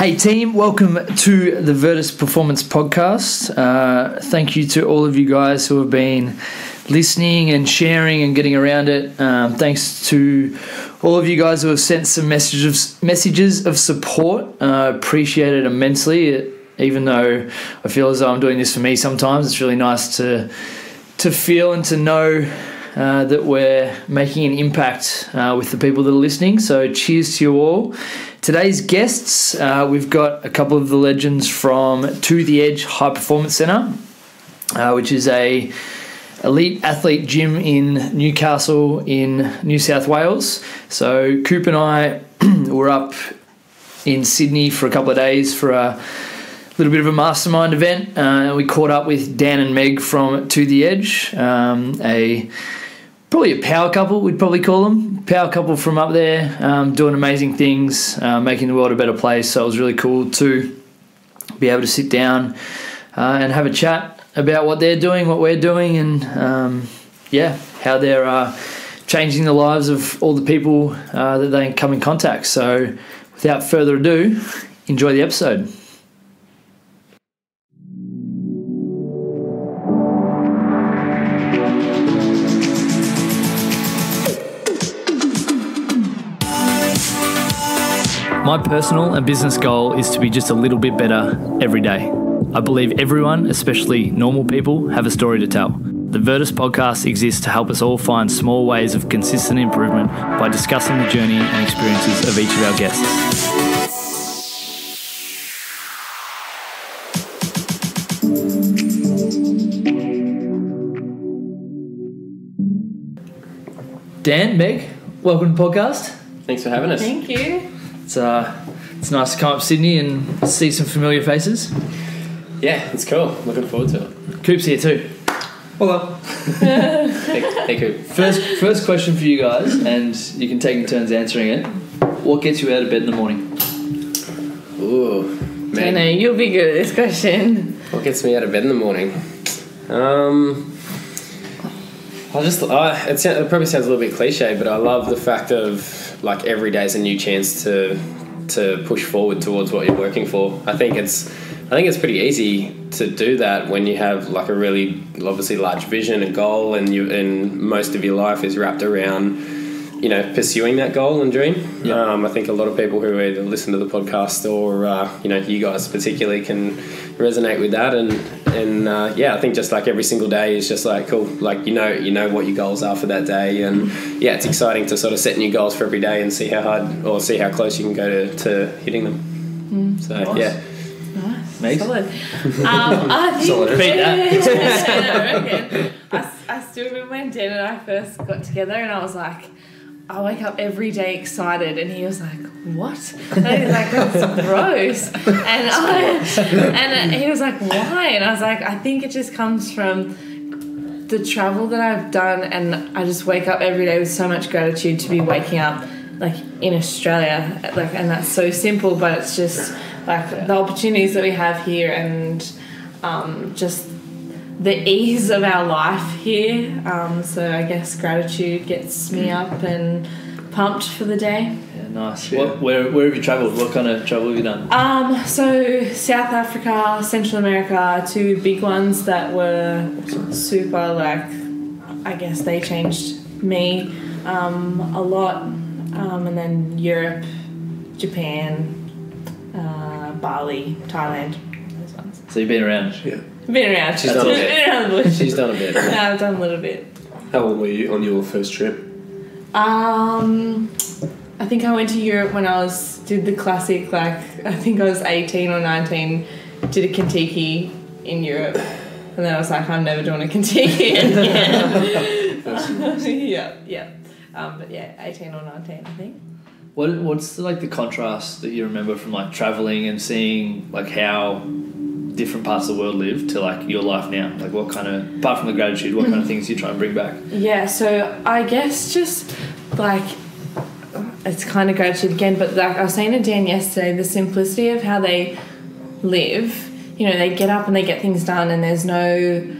Hey, team, welcome to the Virtus Performance Podcast. Uh, thank you to all of you guys who have been listening and sharing and getting around it. Um, thanks to all of you guys who have sent some messages messages of support. Uh, appreciate it immensely. It, even though I feel as though I'm doing this for me sometimes, it's really nice to to feel and to know uh, that we're making an impact uh, with the people that are listening. So, cheers to you all. Today's guests, uh, we've got a couple of the legends from To the Edge High Performance Centre, uh, which is a elite athlete gym in Newcastle in New South Wales. So, Coop and I were up in Sydney for a couple of days for a little bit of a mastermind event. Uh, we caught up with Dan and Meg from To the Edge, um, a probably a power couple, we'd probably call them. Power couple from up there, um, doing amazing things, uh, making the world a better place. So it was really cool to be able to sit down uh, and have a chat about what they're doing, what we're doing, and um, yeah, how they're uh, changing the lives of all the people uh, that they come in contact. So without further ado, enjoy the episode. My personal and business goal is to be just a little bit better every day. I believe everyone, especially normal people, have a story to tell. The Virtus podcast exists to help us all find small ways of consistent improvement by discussing the journey and experiences of each of our guests. Dan, Meg, welcome to the podcast. Thanks for having us. Thank you. It's uh, it's nice to come up to Sydney and see some familiar faces. Yeah, it's cool. Looking forward to it. Coop's here too. Hello. Hey, hey Coop. First, first question for you guys, and you can take turns answering it. What gets you out of bed in the morning? Ooh, I know you'll be good at this question. What gets me out of bed in the morning? Um, I just, uh, it, sound, it probably sounds a little bit cliche, but I love the fact of like every day's a new chance to to push forward towards what you're working for. I think it's, I think it's pretty easy to do that when you have like a really obviously large vision and goal, and you and most of your life is wrapped around you know pursuing that goal and dream. Yeah. Um, I think a lot of people who either listen to the podcast or uh, you know you guys particularly can resonate with that and and uh, yeah I think just like every single day is just like cool like you know you know what your goals are for that day and yeah it's exciting to sort of set new goals for every day and see how hard or see how close you can go to, to hitting them. So Nice. yeah. Nice. Meg? Solid. Um, I think Solid. Beat I, reckon. I, s- I still remember when Dan and I first got together, and I was like, I wake up every day excited, and he was like, "What?" And I was like, "That's gross." And I, and he was like, "Why?" And I was like, "I think it just comes from the travel that I've done, and I just wake up every day with so much gratitude to be waking up." Like in Australia, like, and that's so simple, but it's just like the opportunities that we have here, and um, just the ease of our life here. Um, so I guess gratitude gets me up and pumped for the day. Yeah, nice. Yeah. What, where, where have you travelled? What kind of travel have you done? Um, so South Africa, Central America, two big ones that were super like, I guess they changed me um, a lot. Um, and then Europe, Japan, uh, Bali, Thailand. Those ones. So you've been around. Yeah. Been around. She's done a bit. Been around the bush. She's done a bit. Yeah, I've done a little bit. How old were you on your first trip? Um, I think I went to Europe when I was did the classic like I think I was eighteen or nineteen, did a Contiki in Europe, and then I was like I'm never doing a Contiki again. yeah, yeah. Um, but yeah, eighteen or nineteen, I think. What What's like the contrast that you remember from like traveling and seeing like how different parts of the world live to like your life now? Like what kind of apart from the gratitude, what kind of hmm. things you try and bring back? Yeah, so I guess just like it's kind of gratitude again, but like I was saying to Dan yesterday, the simplicity of how they live. You know, they get up and they get things done, and there's no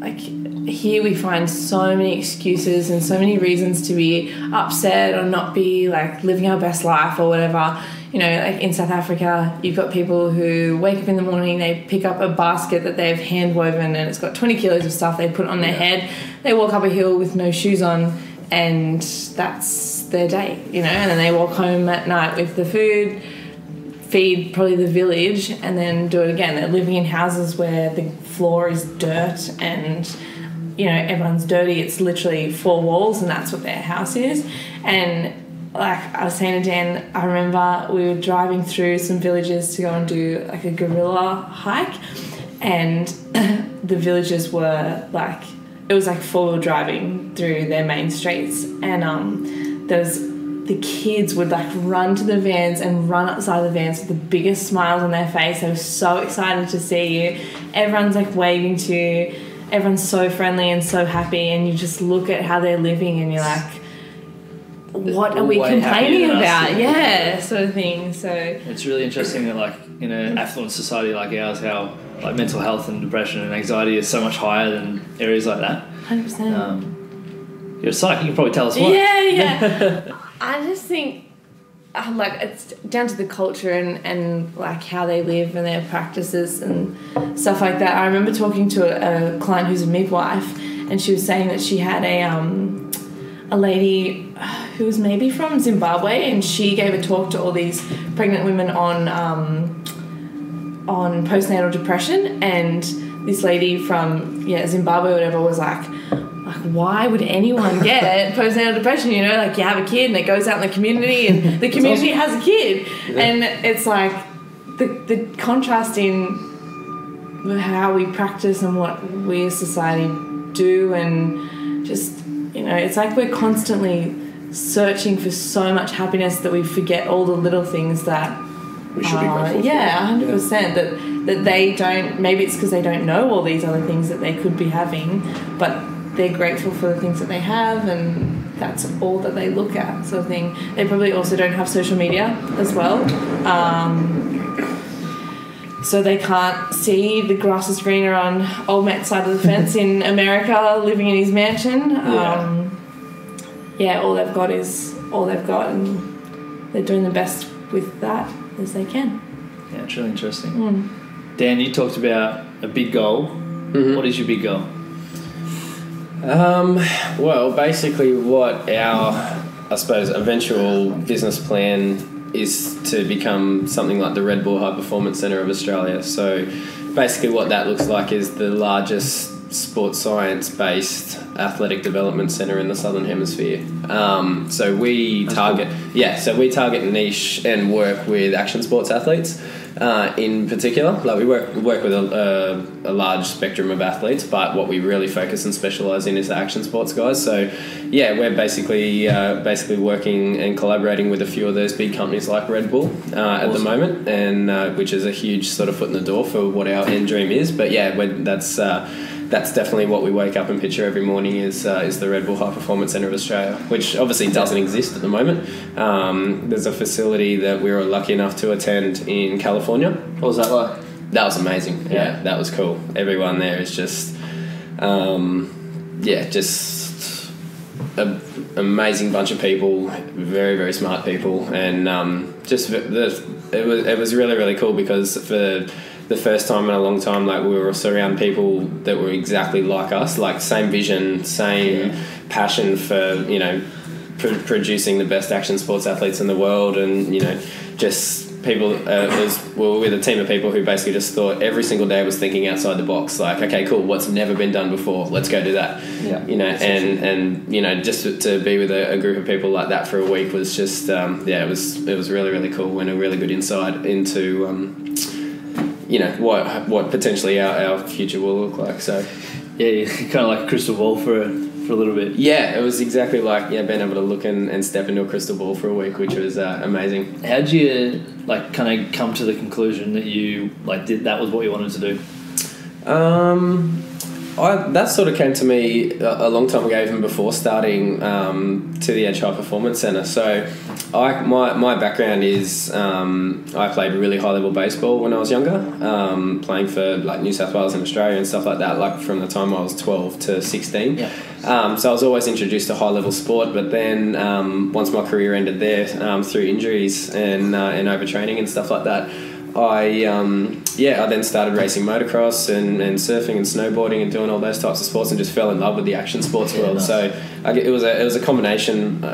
like here we find so many excuses and so many reasons to be upset or not be like living our best life or whatever. You know, like in South Africa, you've got people who wake up in the morning, they pick up a basket that they've hand woven and it's got 20 kilos of stuff they put on their head. They walk up a hill with no shoes on, and that's their day, you know, and then they walk home at night with the food, feed probably the village, and then do it again. They're living in houses where the floor is dirt and you know everyone's dirty it's literally four walls and that's what their house is and like i was saying to dan i remember we were driving through some villages to go and do like a gorilla hike and the villages were like it was like four-wheel driving through their main streets and um there was the kids would like run to the vans and run outside the vans with the biggest smiles on their face. They were so excited to see you. Everyone's like waving to you. Everyone's so friendly and so happy and you just look at how they're living and you're like what are we complaining us, about yeah. yeah sort of thing so It's really interesting that, like, in an affluent society like ours, how like mental health and depression and anxiety is so much higher than areas like that. 100% Um, you're a psych. You can probably tell us why. Yeah, yeah. I just think, uh, like, it's down to the culture and, and like how they live and their practices and stuff like that. I remember talking to a, a client who's a midwife, and she was saying that she had a um, a lady who was maybe from Zimbabwe, and she gave a talk to all these pregnant women on um, on postnatal depression, and this lady from yeah Zimbabwe or whatever was like. Like, why would anyone get postnatal depression? You know, like you have a kid and it goes out in the community, and the community has a kid, and it's like the the contrast in how we practice and what we as society do, and just you know, it's like we're constantly searching for so much happiness that we forget all the little things that We should be uh, grateful for. yeah, hundred percent. That that they don't. Maybe it's because they don't know all these other things that they could be having, but they're grateful for the things that they have, and that's all that they look at, sort of thing. They probably also don't have social media as well. Um, so they can't see the grass is greener on old Matt's side of the fence in America, living in his mansion. Yeah. Um, yeah, all they've got is all they've got, and they're doing the best with that as they can. Yeah, it's really interesting. Mm. Dan, you talked about a big goal. Mhm. What is your big goal? Um, well, basically, what our, I suppose, eventual business plan is to become something like the Red Bull High Performance Centre of Australia. So, basically, what that looks like is the largest sports science based athletic development centre in the Southern Hemisphere. Um, so, we That's target, yeah, so we target niche and work with action sports athletes. Uh, in particular, like we work we work with a, a, a large spectrum of athletes, but what we really focus and specialize in is the action sports guys. So, yeah, we're basically uh, basically working and collaborating with a few of those big companies like Red Bull uh, at the moment, and uh, which is a huge sort of foot in the door for what our end dream is. But yeah, that's uh, that's definitely what we wake up and picture every morning is uh, is the Red Bull High Performance Centre of Australia, which obviously doesn't exist at the moment. Um, there's a facility that we were lucky enough to attend in California. What was that like? That was amazing. Yeah, Yeah. that was cool. Everyone there is just, um, yeah, just an amazing bunch of people, very very smart people, and um, just the, the, it was it was really really cool because for the first time in a long time, like we were surrounded people that were exactly like us, like same vision, same Yeah. passion for you know pr- producing the best action sports athletes in the world, and you know just people uh, was we were with a team of people who basically just thought every single day was thinking outside the box like okay cool what's never been done before let's go do that Yeah. you know and and you know just to, to be with a, a group of people like that for a week was just um, yeah it was it was really really cool and a really good insight into um, you know what what potentially our, our future will look like so Yeah, kind of like a crystal ball for a, for a little bit. yeah it was exactly like yeah being able to look and, and step into a crystal ball for a week which was uh, amazing How would you like kind of come to the conclusion that you like did that was what you wanted to do? Um, I, that sort of came to me a, a long time ago, even before starting um, to the Edge High Performance Centre. So, I my, my background is um, I played really high level baseball when I was younger, um, playing for like New South Wales and Australia and stuff like that. Like from the time I was twelve to sixteen. Yeah. Um, so I was always introduced to high level sport, but then um, once my career ended there um, through injuries and uh, and overtraining and stuff like that. I um, yeah I then started racing motocross and, and surfing and snowboarding and doing all those types of sports and just fell in love with the action sports Yeah, world. nice. So I, it was a it was a combination uh,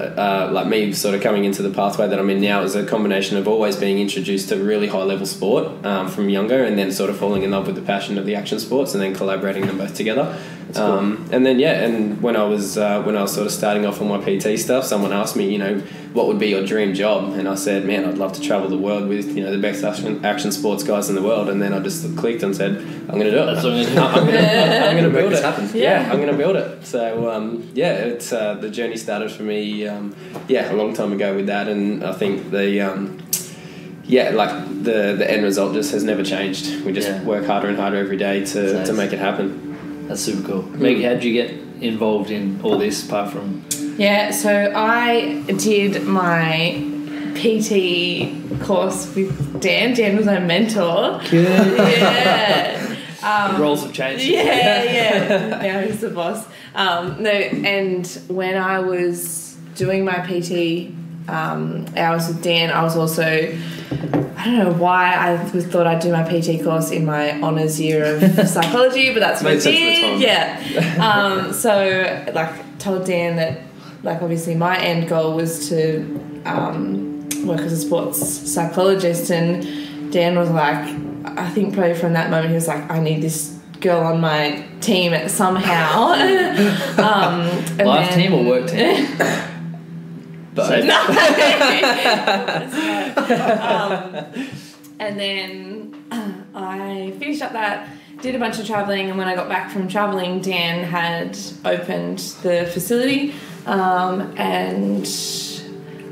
uh, like me sort of coming into the pathway that I'm in now is a combination of always being introduced to really high level sport um, from younger and then sort of falling in love with the passion of the action sports and then collaborating them both together. cool. Um, and then yeah, and when I was uh, when I was sort of starting off on my PT stuff, someone asked me, you know, what would be your dream job? And I said, man, I'd love to travel the world with you know the best action, action sports guys in the world. And then I just clicked and said, I'm going to do it. That's what I'm gonna do. I'm going to I'm going to Make build this it. happen. Yeah, Yeah. I'm going to build it. So um, yeah, it's uh, the journey started for me. Um, yeah, a long time ago with that, and I think the. Um, yeah, like the the end result just has never changed. We just Yeah. work harder and harder every day to, Nice. to make it happen. That's super cool. Meg, how did you get involved in all this apart from Yeah, so I did my PT course with Dan. Dan was my mentor. Yeah. Um, roles have changed? yeah, yeah. Now he's the boss. Um, no, and when I was doing my PT um, hours with Dan, I was also I don't know why I was, thought I'd do my PT course in my honours year of psychology, but that's what I Made sense at the did. Yeah. Um, so like told Dan that like obviously my end goal was to um, work as a sports psychologist, and Dan was like, I think probably from that moment he was like, I need this girl on my team somehow. um, then- team or work team? But um, and then I finished up that, did a bunch of traveling, and when I got back from traveling, Dan had opened the facility, um, and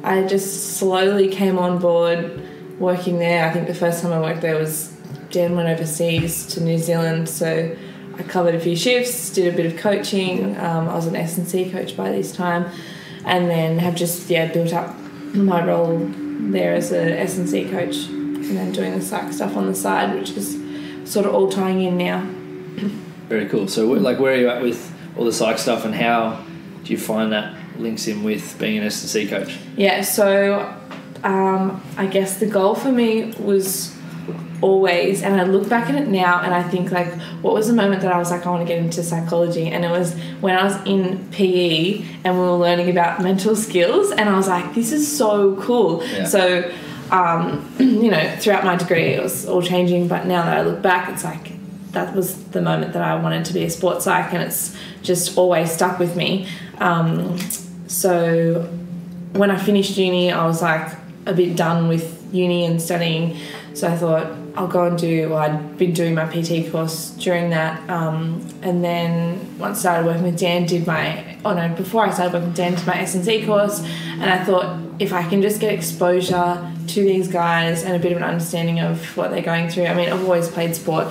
I just slowly came on board working there. I think the first time I worked there was Dan went overseas to New Zealand, so I covered a few shifts, did a bit of coaching. Um, I was an S and C coach by this time, and then have just yeah built up my role there as a S and C coach, and then doing the psych stuff on the side, which is sort of all tying in now. Very cool. So, like, where are you at with all the psych stuff, and how do you find that links in with being an S and C coach? Yeah, so um, I guess the goal for me was always, and I look back at it now and I think, like, what was the moment that I was like, I want to get into psychology? And it was when I was in PE and we were learning about mental skills, and I was like, this is so cool. Yeah. So, um, you know, throughout my degree, it was all changing, but now that I look back, it's like, that was the moment that I wanted to be a sports psych, and it's just always stuck with me. Um, so when I finished uni, I was like a bit done with uni and studying. So I thought I'll go and do. Well, I'd been doing my PT course during that, um, and then once I started working with Dan, did my. Oh no! Before I started working with Dan, did my S and C course, and I thought if I can just get exposure to these guys and a bit of an understanding of what they're going through. I mean, I've always played sport.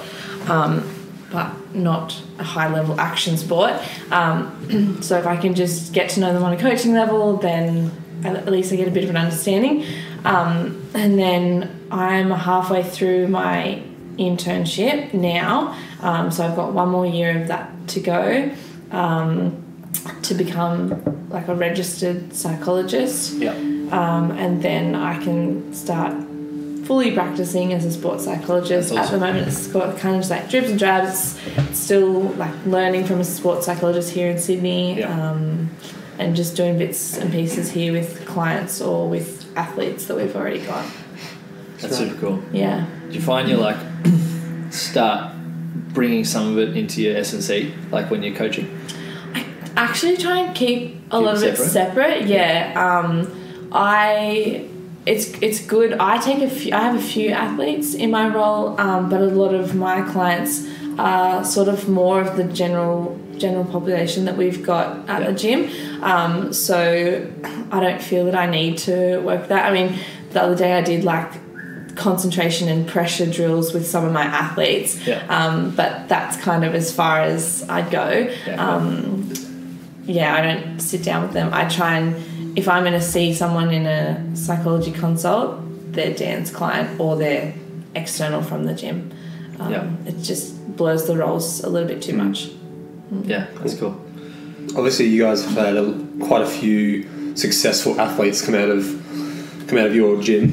Um, but not a high level action sport. Um, so if I can just get to know them on a coaching level, then at least I get a bit of an understanding. Um, and then I'm halfway through my internship now, um, so I've got one more year of that to go um, to become like a registered psychologist Yeah. um, and then I can start fully practicing as a sports psychologist. That's At the moment, it's got kind of just like dribs and drabs. Still like learning from a sports psychologist here in Sydney, Yeah. um, and just doing bits and pieces here with clients or with athletes that we've already got. That's super cool. Yeah. Do you find you like start bringing some of it into your S and C, like when you're coaching? I actually try and keep a Keep lot of it it separate? separate. Yeah. Um, I it's it's good. I take a few. I have a few athletes in my role, um, but a lot of my clients are sort of more of the general general population that we've got at the gym. Um, so I don't feel that I need to work that. I mean, the other day I did like concentration and pressure drills with some of my athletes. Um, but that's kind of as far as I'd go. Yeah. Um, yeah, I don't sit down with them. I try and, if I'm going to see someone in a psychology consult, they're Dan's client or they're external from the gym. Um, Yeah. It just blurs the roles a little bit too much. Mm-hmm. Yeah, that's cool. Obviously, you guys have had a, quite a few successful athletes come out of come out of your gym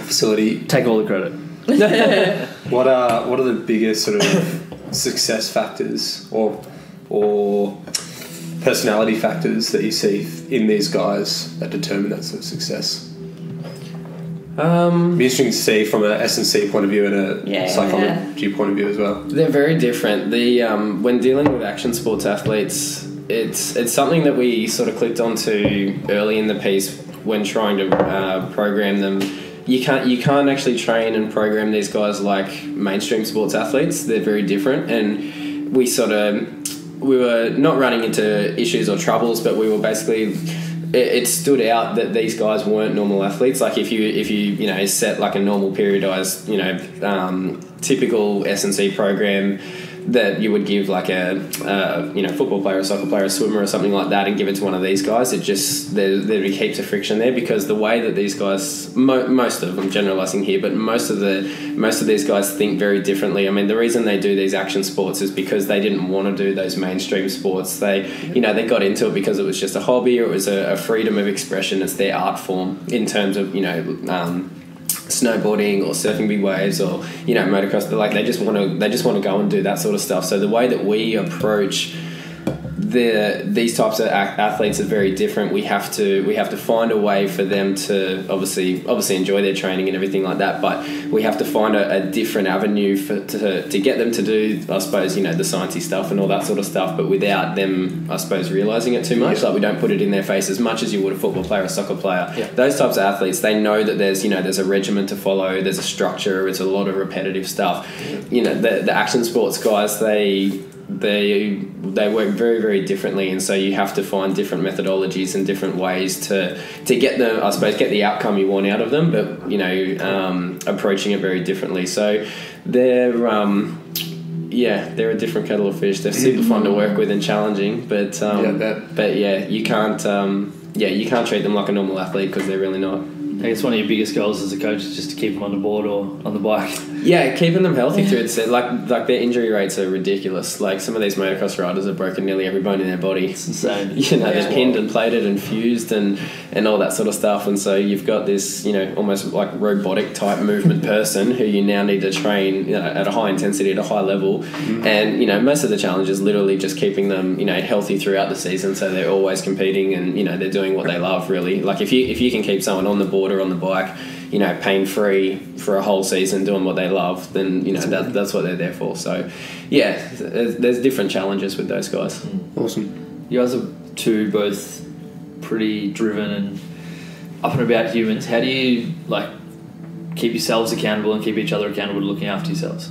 facility. Take all the credit. What are what are the biggest sort of success factors or or personality factors that you see in these guys that determine that sort of success? Um, It'd be interesting to see from a S and C point of view and a Yeah, psychology point of view as well. They're very different. The um, when dealing with action sports athletes, it's it's something that we sort of clicked onto early in the piece when trying to uh, program them. You can't you can't actually train and program these guys like mainstream sports athletes. They're very different, and we sort of we were not running into issues or troubles, but we were basically it, it stood out that these guys weren't normal athletes. Like if you if you you know set like a normal periodized you know um, typical S and C program that you would give like a you know football player, a soccer player, a swimmer, or something like that, and give it to one of these guys, it just there there'd be heaps of friction there because the way that these guys, mo- most of them, generalizing here, but most of the most of these guys think very differently. I mean, the reason they do these action sports is because they didn't want to do those mainstream sports. They you know they got into it because it was just a hobby or it was a, a freedom of expression. It's their art form in terms of you know. Um, snowboarding or surfing big waves or you know motocross but like they just want to they just want to go and do that sort of stuff. So the way that we approach the these types of athletes are very different. We have to we have to find a way for them to obviously obviously enjoy their training and everything like that but we have to find a, a different avenue for to, to get them to do I suppose you know the sciencey stuff and all that sort of stuff but without them I suppose realizing it too much. Yeah. like we don't put it in their face as much as you would a football player a soccer player. Yeah. those types of athletes they know that there's you know there's a regimen to follow there's a structure it's a lot of repetitive stuff. You know the, the action sports guys they they they work very very differently and so you have to find different methodologies and different ways to to get the I suppose get the outcome you want out of them but you know um, approaching it very differently. So they're um, yeah they're a different kettle of fish. They're super fun to work with and challenging but um, Yeah, but yeah you can't um, yeah you can't treat them like a normal athlete because they're really not I guess one of your biggest goals as a coach is just to keep them on the board or on the bike. Yeah, keeping them healthy through it. Like like their injury rates are ridiculous. Like some of these motocross riders have broken nearly every bone in their body. It's insane. You know, Yeah. they're pinned and plated and fused and and all that sort of stuff. And so you've got this, you know, almost like robotic type movement person who you now need to train you know, at a high intensity at a high level. Mm-hmm. And you know, most of the challenge is literally just keeping them, you know, healthy throughout the season, so they're always competing and you know they're doing what they love. Really, like if you if you can keep someone on the board or on the bike. You know, pain free for a whole season, doing what they love. Then you know that, that's what they're there for. So, yeah, there's, there's different challenges with those guys. Mm. Awesome. You guys are two both pretty driven and up and about humans. How do you like keep yourselves accountable and keep each other accountable to looking after yourselves?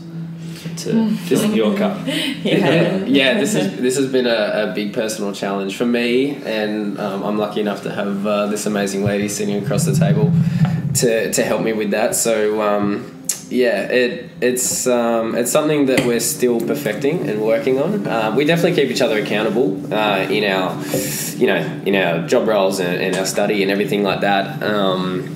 To filling your cup. Yeah. yeah, this is this has been a, a big personal challenge for me, and um, I'm lucky enough to have uh, this amazing lady sitting across the table to, to help me with that. So um, yeah, it it's um, it's something that we're still perfecting and working on. Uh, we definitely keep each other accountable uh, in our you know in our job roles and, and our study and everything like that. Um,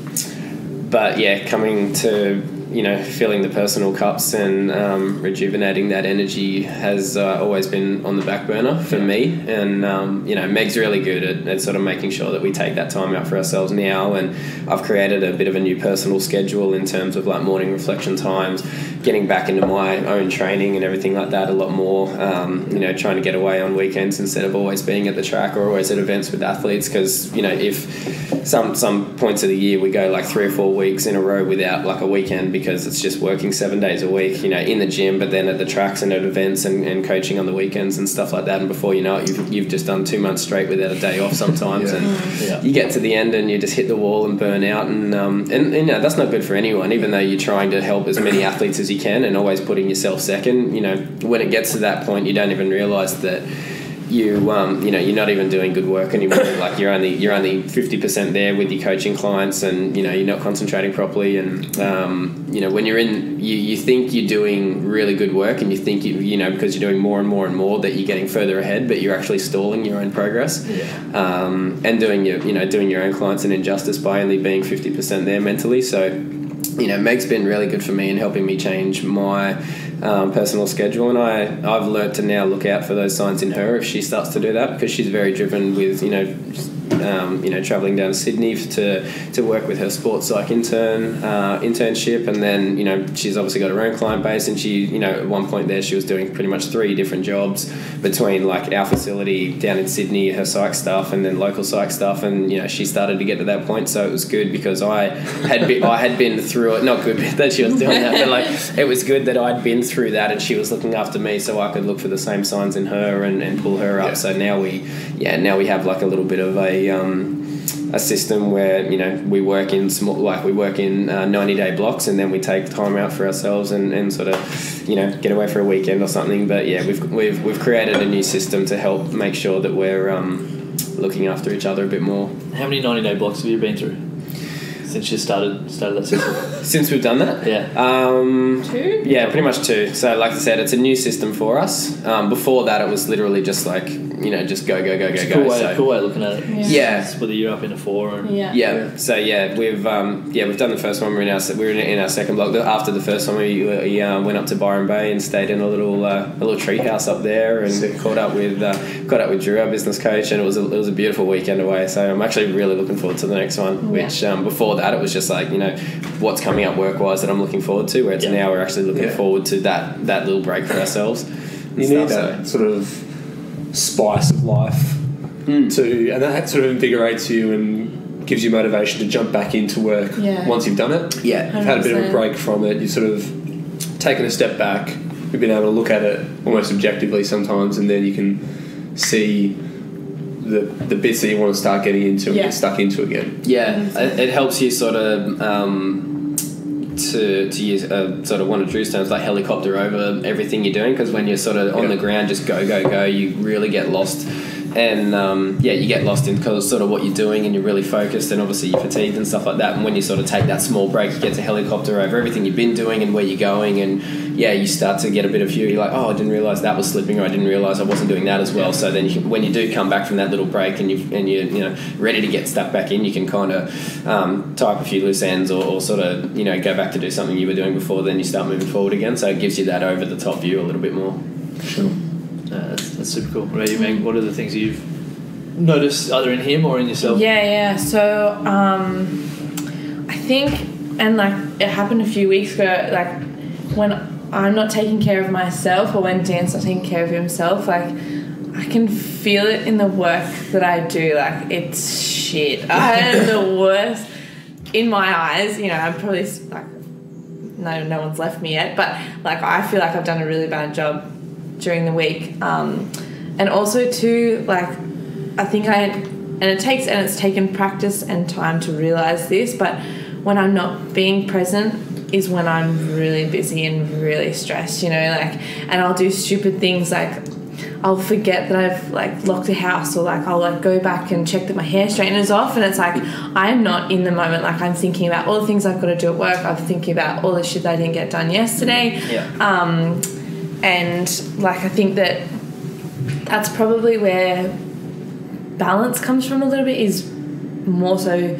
but yeah, coming to you know filling the personal cups and um, rejuvenating that energy has uh, always been on the back burner for me. And um, you know, Meg's really good at, at sort of making sure that we take that time out for ourselves now. And I've created a bit of a new personal schedule in terms of like morning reflection times, getting back into my own training and everything like that a lot more. Um, you know, trying to get away on weekends instead of always being at the track or always at events with athletes because you know if some some points of the year we go like three or four weeks in a row without like a weekend because it's just working seven days a week you know in the gym but then at the tracks and at events and, and coaching on the weekends and stuff like that and before you know it you've, you've just done two months straight without a day off sometimes Yeah. and Yeah. you get to the end and you just hit the wall and burn out and um, and, and you know, that's not good for anyone even though you're trying to help as many athletes as you can and always putting yourself second you know when it gets to that point you don't even realize that you um, you know you're not even doing good work anymore. like you're only you're only fifty percent there with your coaching clients, and you know you're not concentrating properly. And um, you know when you're in, you, you think you're doing really good work, and you think you you know because you're doing more and more and more that you're getting further ahead, but you're actually stalling your own progress. Yeah. Um, and doing your you know doing your own clients an injustice by only being fifty percent there mentally. So you know, Meg's been really good for me in helping me change my um, personal schedule, and I I've learnt to now look out for those signs in her if she starts to do that because she's very driven with you know. Um, you know, traveling down to Sydney to, to work with her sports psych intern uh, internship, and then you know she's obviously got her own client base, and she you know at one point there she was doing pretty much three different jobs between like our facility down in Sydney, her psych stuff, and then local psych stuff, and you know she started to get to that point, so it was good because I had I had been through it. Not good that she was doing that, but like it was good that I'd been through that, and she was looking after me, so I could look for the same signs in her and, and pull her up. Yeah. So now we, yeah, now we have like a little bit of a. Um, a system where you know we work in small like we work in uh, 90 day blocks and then we take time out for ourselves and, and sort of you know get away for a weekend or something but yeah we've, we've we've created a new system to help make sure that we're um, looking after each other a bit more How many 90 day blocks have you been through since you started started that system? since we've done that yeah. um, Two? Yeah, pretty much two. So, like I said, it's a new system for us. Um, before that, it was literally just like you know, just go, go, go, It's go, a cool go. way, So, cool way of looking at it. Yeah. Yeah. Split the year up into four and Yeah. yeah. So yeah, we've um, yeah we've done the first one. We're in our we're in, in our second block. After the first one, we, we uh, went up to Byron Bay and stayed in a little uh, a little treat house up there and Sick. caught up with uh, caught up with Drew, our business coach, and it was a, it was a beautiful weekend away. So I'm actually really looking forward to the next one. Yeah. Which um, before that, it was just like you know what's coming up work wise that I'm looking forward to. Whereas Yeah. now we're actually looking Yeah. forward to that that little break for ourselves. and You need stuff, that sort of spice of life Mm. to, and that sort of invigorates you and gives you motivation to jump back into work Yeah. once you've done it. Yeah. You've had a bit of a break from it. You've sort of taken a step back. You've been able to look at it almost objectively sometimes, and then you can see the the bits that you want to start getting into and get stuck into again. Yeah, it, it helps you sort of um, to to use uh, sort of one of Drew's terms like helicopter over everything you're doing because when you're sort of on Yeah. the ground, just go go go, you really get lost. And um, yeah, you get lost in because sort of what you're doing, and you're really focused, and obviously you're fatigued and stuff like that. And when you sort of take that small break, you get to helicopter over everything you've been doing and where you're going, and yeah, you start to get a bit of view. You're like, oh, I didn't realize that was slipping, or I didn't realize I wasn't doing that as well. So then, you, when you do come back from that little break, and you and you you know ready to get stuck back in, you can kind of um, tie up a few loose ends, or, or sort of you know go back to do something you were doing before. Then you start moving forward again. So it gives you that over the top view a little bit more. Sure. Uh, that's, that's super cool. What about you, Meg? What are the things you've noticed either in him or in yourself? Yeah, yeah. So um, I think, and like it happened a few weeks ago, like when I'm not taking care of myself or when Dan's not taking care of himself, like I can feel it in the work that I do. Like it's shit. I am the worst in my eyes. You know, I'm probably like no, no one's left me yet, but like I feel like I've done a really bad job during the week. Um, and also too, like I think I and it takes and it's taken practice and time to realize this, but when I'm not being present is when I'm really busy and really stressed, you know, like and I'll do stupid things like I'll forget that I've like locked a house or like I'll like go back and check that my hair straightener's off and it's like I'm not in the moment like I'm thinking about all the things I've got to do at work I'm thinking about all the shit that I didn't get done yesterday Yeah. um, and like I think that that's probably where balance comes from a little bit is more so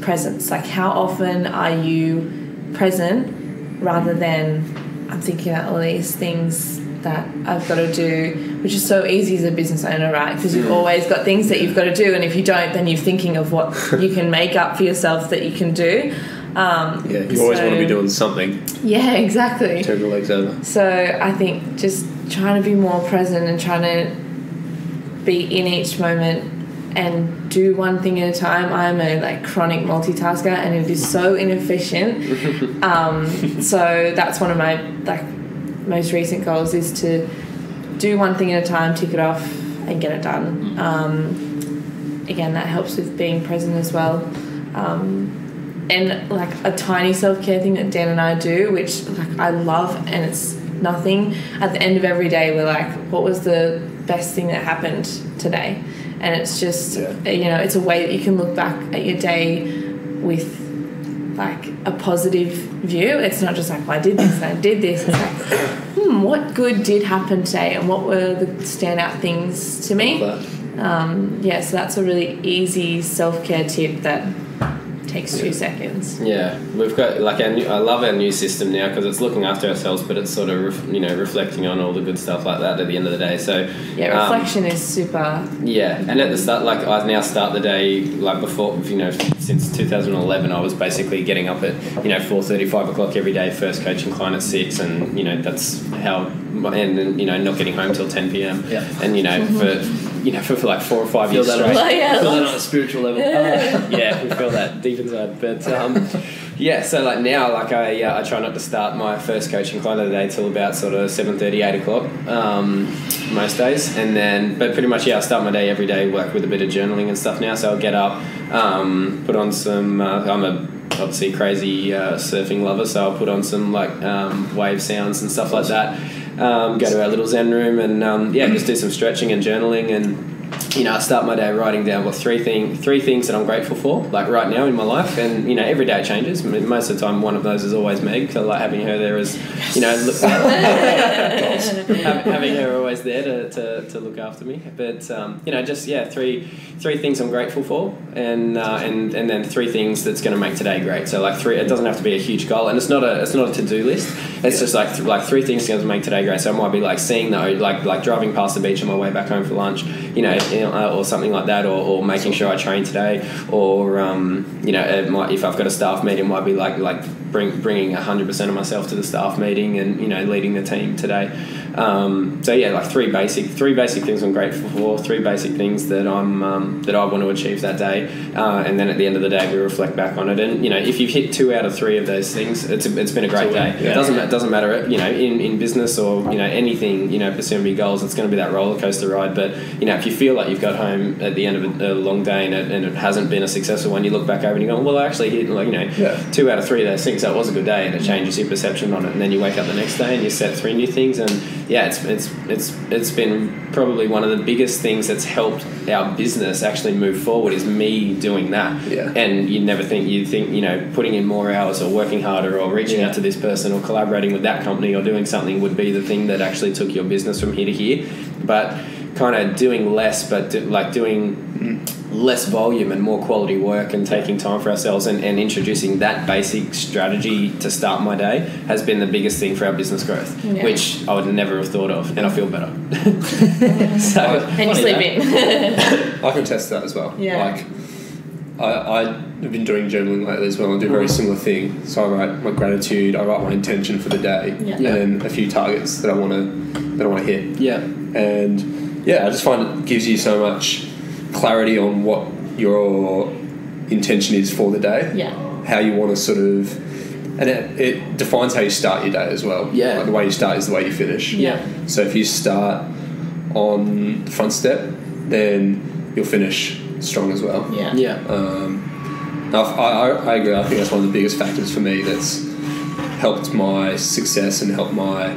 presence like how often are you present rather than I'm thinking about all these things that I've got to do which is so easy as a business owner right because you've always got things that you've got to do and if you don't then you're thinking of what you can make up for yourself that you can do um, Yeah, you always want to be doing something. yeah exactly Turn legs over. so I think just trying to be more present and trying to be in each moment and do one thing at a time. I'm a like chronic multitasker and it is so inefficient. um, so that's one of my like most recent goals is to do one thing at a time, tick it off, and get it done. Um, again, that helps with being present as well. Um, and like a tiny self care thing that Dan and I do, which like I love, and it's nothing. At the end of every day, we're like, what was the best thing that happened today. And it's just, Yeah. you know, it's a way that you can look back at your day with like a positive view. It's not just like, well, I did this and I did this. It's like, hmm, what good did happen today and what were the standout things to me? Um, yeah, so that's a really easy self care tip that takes two seconds. Yeah, we've got like our new, I love our new system now because it's looking after ourselves, but it's sort of ref, you know reflecting on all the good stuff like that at the end of the day. So Yeah, um, reflection is super. Yeah, and at the start, like I now start the day like before, you know, since 2011, I was basically getting up at you know 4:30, 5 o'clock every day, first coaching client at six, and you know that's how, and you know not getting home till 10 p.m. Yeah. and you know for you know for, for like four or five Feel years straight. on, Yeah. feel that on a spiritual level. yeah, we feel that deep inside. But um, yeah, so like now, like I, uh, I try not to start my first coaching client of the day till about sort of 7.30, 8 o'clock um, most days. And then, but pretty much, yeah, I start my day every day like with a bit of journaling and stuff now. So I'll get up, um, put on some, uh, I'm a obviously crazy uh, surfing lover, so I'll put on some like um, wave sounds and stuff like that. Um, go to our little Zen room and um, yeah, just do some stretching and journaling and you know, I start my day writing down what three thing three things that I'm grateful for, like right now in my life, and you know, every day it changes. Most of the time, one of those is always Meg. So like having her there is, you know, look, having, having her always there to, to, to look after me. But um, you know, just yeah, three three things I'm grateful for, and uh, and and then three things that's going to make today great. So like three, it doesn't have to be a huge goal, and it's not a it's not a to do list. It's just like th- like three things to make today great. So it might be like seeing the like like driving past the beach on my way back home for lunch, you know, uh, or something like that, or, or making sure I train today, or um, you know, might, if I've got a staff meeting, it might be like like bring, bringing hundred percent of myself to the staff meeting and you know leading the team today. Um, so yeah, like three basic three basic things I'm grateful for, three basic things that I'm um, that I want to achieve that day, uh, and then at the end of the day we reflect back on it. And you know, if you've hit two out of three of those things, it's it's been a great a day. Yeah. It doesn't ma- doesn't matter, you know, in, in business or you know anything, you know, pursuing your goals, it's going to be that roller coaster ride. But you know, if you feel like you've got home at the end of a, a long day and it, and it hasn't been a successful one, you look back over and you go, well, I actually hit like you know Yeah. two out of three of those things. That was a good day, and it changes your perception on it. And then you wake up the next day and you set three new things, and yeah, it's it's it's it's been probably one of the biggest things that's helped our business actually move forward is me doing that. Yeah. And you never think you think you know putting in more hours or working harder or reaching Yeah. out to this person or collaborating with that company or doing something would be the thing that actually took your business from here to here, but kind of doing less, but do, like doing mm. Less volume and more quality work and taking time for ourselves and, and introducing that basic strategy to start my day has been the biggest thing for our business growth, Yeah. which I would never have thought of, and I feel better. so, And you funny sleep in. I can test that as well. Yeah. Like, I, I've been doing journaling lately as well. and do a very mm. similar thing. So I write my gratitude. I write my intention for the day, Yeah. and then a few targets that I want to that I want to hit. Yeah. And yeah, I just find it gives you so much clarity on what your intention is for the day. Yeah. How you want to sort of, and it, it defines how you start your day as well. Yeah. Like the way you start is the way you finish. Yeah. So if you start on the front step, then you'll finish strong as well. Yeah. Yeah. Um, I, I, I agree. I think that's one of the biggest factors for me that's helped my success and helped my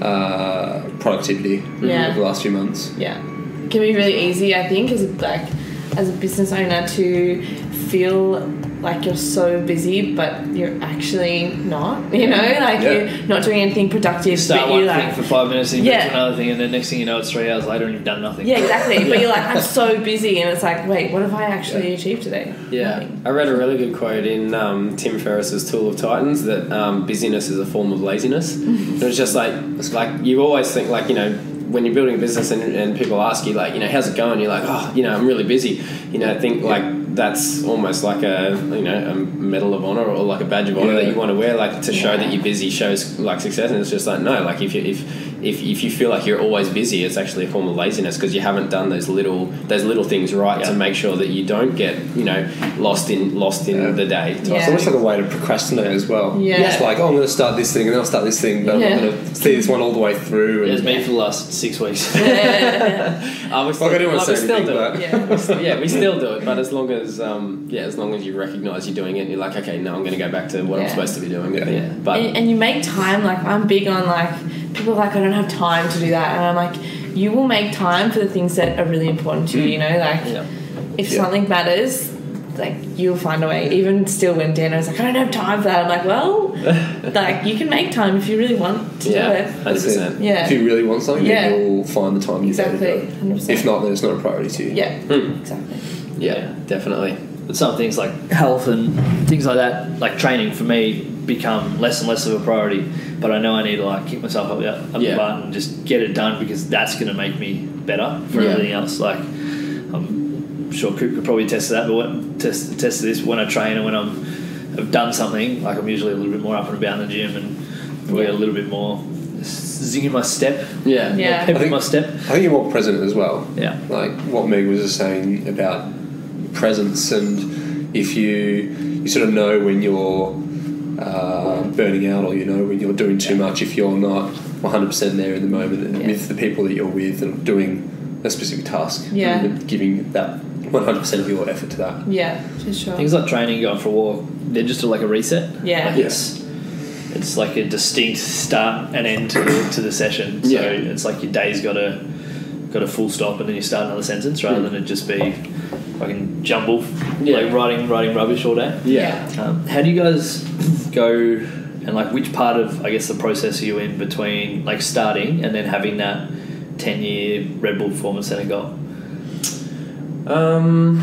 uh, productivity Yeah. over the last few months. Yeah, it can be really easy. I think as a, like as a business owner to feel like you're so busy, but you're actually not. You know, like Yeah. you're not doing anything productive. You start but one you thing like for five minutes, and you Yeah. get to another thing, and then next thing you know, it's three hours later, and you've done nothing. yeah, exactly. But you're like, I'm so busy, and it's like, wait, what have I actually achieved today? Yeah, Nothing. I read a really good quote in um, Tim Ferriss's Tool of Titans that um, busyness is a form of laziness. it was just like it's like you always think like you know when you're building a business and, and people ask you like you know how's it going you're like oh you know I'm really busy you know I think like that's almost like a you know a medal of honor or like a badge of honor Yeah. that you want to wear like to show Yeah. that you're busy shows like success and it's just like no like if you if if, if you feel like you're always busy it's actually a form of laziness because you haven't done those little those little things right to make sure that you don't get you know lost in lost in Yeah. the day It's almost like a way to procrastinate as well. Yeah. It's like, oh, I'm going to start this thing and then I'll start this thing, but Yeah. I'm not going to see this one all the way through. It was And me for the last six weeks. I was Like, I didn't want to we say still anything, do but it. Yeah. We still- yeah, we still do it, but as long as um, yeah, as long as you recognise you're doing it, and you're like, okay, now I'm going to go back to what I'm supposed to be doing. Yeah. Yeah, but and, and you make time like i'm big on like people are like i don't have time to do that and i'm like you will make time for the things that are really important to you. You know, like Yeah. if Yeah. something matters, like you'll find a way. Even still, when Dana was like, I don't have time for that, I'm like, well, like you can make time if you really want to Yeah. do it. Hundred percent. Yeah. If you really want something, Yeah. you'll find the time you Exactly. do it. 100%. If not, then it's not a priority to you. Yeah. Hmm. Exactly. Yeah, definitely. But some things like health and things like that, like training for me, become less and less of a priority. But I know I need to like kick myself up, the- up Yeah. the butt and just get it done because that's going to make me better for Yeah. everything else. Like I'm sure Coop could probably test that, but when, test test this when I train and when I'm have done something, like I'm usually a little bit more up and about in the gym and probably Yeah. a little bit more zing in my step, Yeah. Yeah. I think- my step. I think you're more present as well. Yeah. Like what Meg was just saying about presence, and if you you sort of know when you're uh, burning out, or you know when you're doing too much, if you're not 100% there in the moment and Yeah. with the people that you're with and doing a specific task, Yeah. and giving that 100% of your effort to that. Yeah, for sure. Things like training, going for a walk, they're just like a reset. Yeah. Like it's it's like a distinct start and end to the, to the session. So Yeah. it's like your day's got a got a full stop and then you start another sentence rather than it just be fucking jumble Yeah. like writing writing rubbish all day. Yeah. Um, how do you guys go and like which part of I guess the process are you in between like starting and then having that ten year Red Bull Performance Center goal? Um,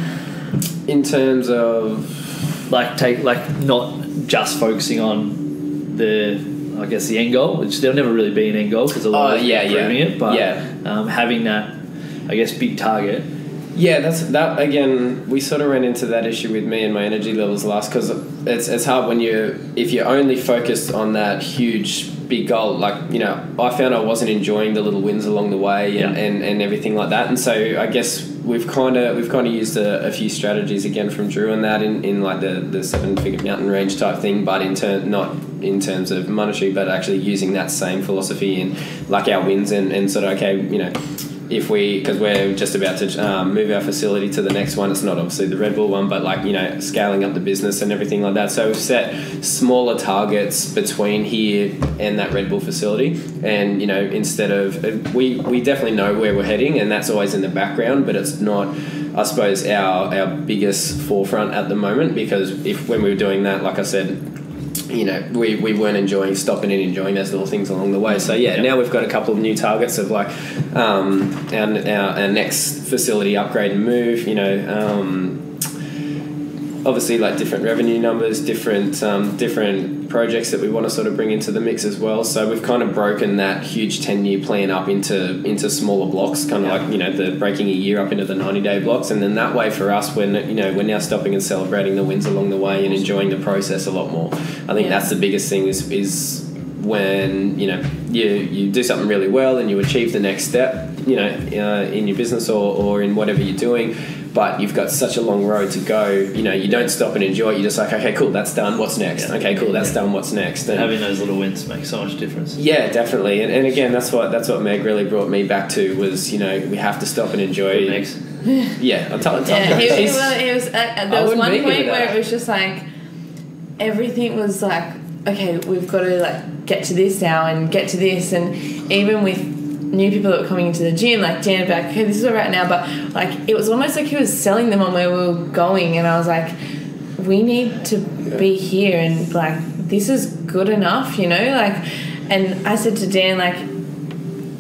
in terms of like take like not just focusing on the I guess the end goal, which there'll never really be an end goal because a lot Oh, always be yeah, yeah. it, but Yeah. um, having that I guess big target. Yeah, that's that again. We sort of ran into that issue with me and my energy levels last because it's it's hard when you if you're only focused on that huge big goal. Like you know, I found I wasn't enjoying the little wins along the way and, Yeah. and, and everything like that. And so I guess we've kind of we've kind of used a, a few strategies again from Drew and that in, in like the, the seven figure mountain range type thing, but in turn not in terms of monetary, but actually using that same philosophy in like our wins and, and sort of okay, you know if we because we're just about to um, move our facility to the next one. It's not obviously the red bull one but like you know scaling up the business and everything like that. So we've set smaller targets between here and that red bull facility. And you know instead of we we definitely know where we're heading and that's always in the background but it's not i suppose our our biggest forefront at the moment because if when we were doing that like i said you know, we, we weren't enjoying stopping and enjoying those little things along the way. So yeah, now we've got a couple of new targets of like um, our, our, our next facility upgrade and move. You know, um, obviously like different revenue numbers, different um, different projects that we want to sort of bring into the mix as well. So we've kind of broken that huge ten year plan up into into smaller blocks, kind of like you know the breaking a year up into the ninety day blocks, and then that way for us, when you know we're now stopping and celebrating the wins along the way and enjoying the process a lot more. I think Yeah. that's the biggest thing is is when you know you you do something really well and you achieve the next step you know uh, in your business or, or in whatever you're doing but you've got such a long road to go you know you don't stop and enjoy it. You're just like okay cool that's done. What's next? Yeah. okay cool that's Yeah. done. What's next? And Having those little wins makes so much difference. yeah definitely. And, and again that's what that's what Meg really brought me back to was you know we have to stop and enjoy. Next. yeah I'm telling Yeah, it, it was, it was uh, uh, there was one point where it was just like everything was like okay we've got to like get to this now and get to this. And even with new people that were coming into the gym like Dan like okay this is where we're at now but like it was almost like he was selling them on where we were going and I was like we need to be here and like this is good enough you know like and I said to Dan like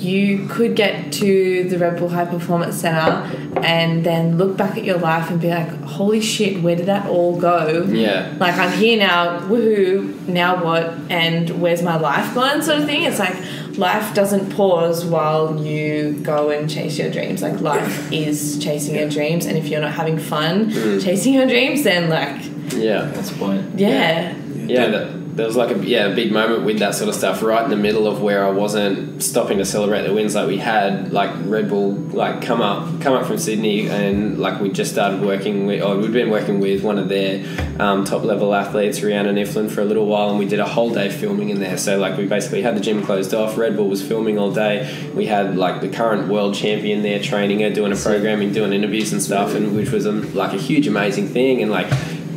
you could get to the Red Bull High Performance Center and then look back at your life and be like, holy shit, where did that all go? yeah Like, I'm here now, woohoo, now what? And where's my life gone? Sort of thing. It's like life doesn't pause while you go and chase your dreams. Like, life is chasing your dreams. And if you're not having fun mm. chasing your dreams, then, like, yeah That's the point. yeah. Yeah, that, there was like a yeah a big moment with that sort of stuff right in the middle of where I wasn't stopping to celebrate the wins like we had like Red Bull like come up come up from Sydney and like we just started working with or we'd been working with one of their um, top level athletes Rihanna Niflin for a little while and we did a whole day filming in there. So like we basically had the gym closed off Red Bull was filming all day. We had like the current world champion there training her doing a programming doing interviews and stuff and which was a, like a huge amazing thing and like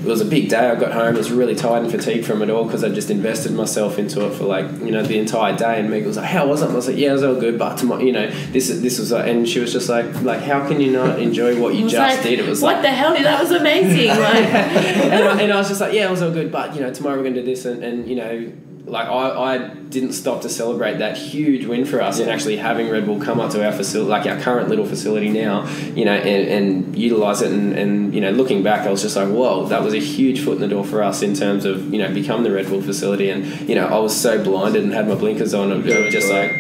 it was a big day. I got home, I was really tired and fatigued from it all because I just invested myself into it for like you know the entire day. And Meg was like, "How was it?" And I was like, "Yeah, it was all good, but tomorrow, you know, this is this was," like, and she was just like, "Like, how can you not enjoy what you just like, did?" It was what like, "What the hell? That was amazing. Like, and, I, and I was just like, yeah, it was all good, but you know, tomorrow we're going to do this, and, and you know, like I, I didn't stop to celebrate that huge win for us and actually having Red Bull come up to our facility, like our current little facility now, you know, and, and utilize it, and, and you know, looking back, I was just like, whoa, that was a huge foot in the door for us in terms of you know, become the Red Bull facility, and you know, I was so blinded and had my blinkers on, and was just like.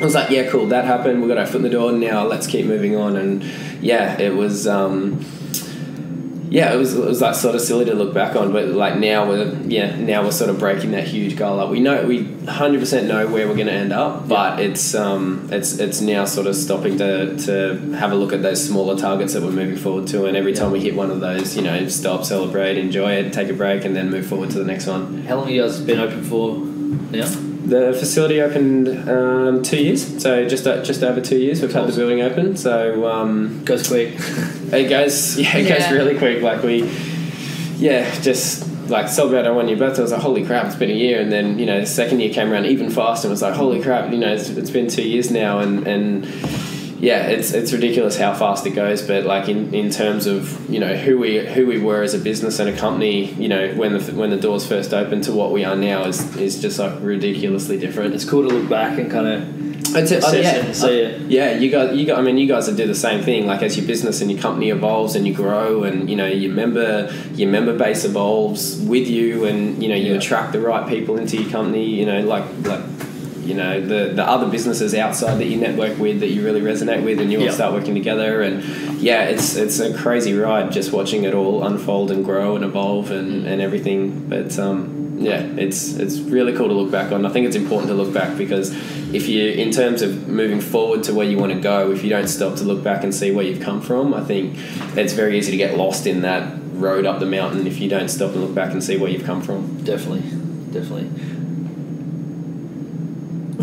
I was like, yeah, cool, that happened. We got our foot in the door. Now let's keep moving on. And yeah, it was. Um, yeah, it was, it was like sort of silly to look back on, but like now we're yeah now we're sort of breaking that huge goal up. We know we hundred percent know where we're going to end up, but it's um it's it's now sort of stopping to to have a look at those smaller targets that we're moving forward to, and every time we hit one of those, you know, stop, celebrate, enjoy it, take a break, and then move forward to the next one. How long have you guys been open for now? The facility opened um, two years, so just uh, just over two years. We've had the building open, so um, Goes quick. it goes yeah it Yeah. goes really quick like we yeah just like celebrated our one year birthday I was like holy crap it's been a year and then you know the second year came around even faster and it was like holy crap you know it's, it's been two years now and and yeah it's it's ridiculous how fast it goes but like in, in terms of you know who we who we were as a business and a company you know when the when the doors first opened to what we are now is is just like ridiculously different It's cool to look back and kind of say, Assess oh, yeah, it and yeah. You guys, you guys. I mean, you guys do the same thing. Like as your business and your company evolves and you grow, and you know your member your member base evolves with you, and you know you Yeah. attract the right people into your company. You know, like like you know the the other businesses outside that you network with that you really resonate with, and you all Yeah. start working together. And yeah, it's it's a crazy ride just watching it all unfold and grow and evolve and, and everything. But um, yeah, it's it's really cool to look back on. I think it's important to look back because if you, in terms of moving forward to where you want to go, if you don't stop to look back and see where you've come from, I think it's very easy to get lost in that road up the mountain if you don't stop and look back and see where you've come from. definitely, definitely.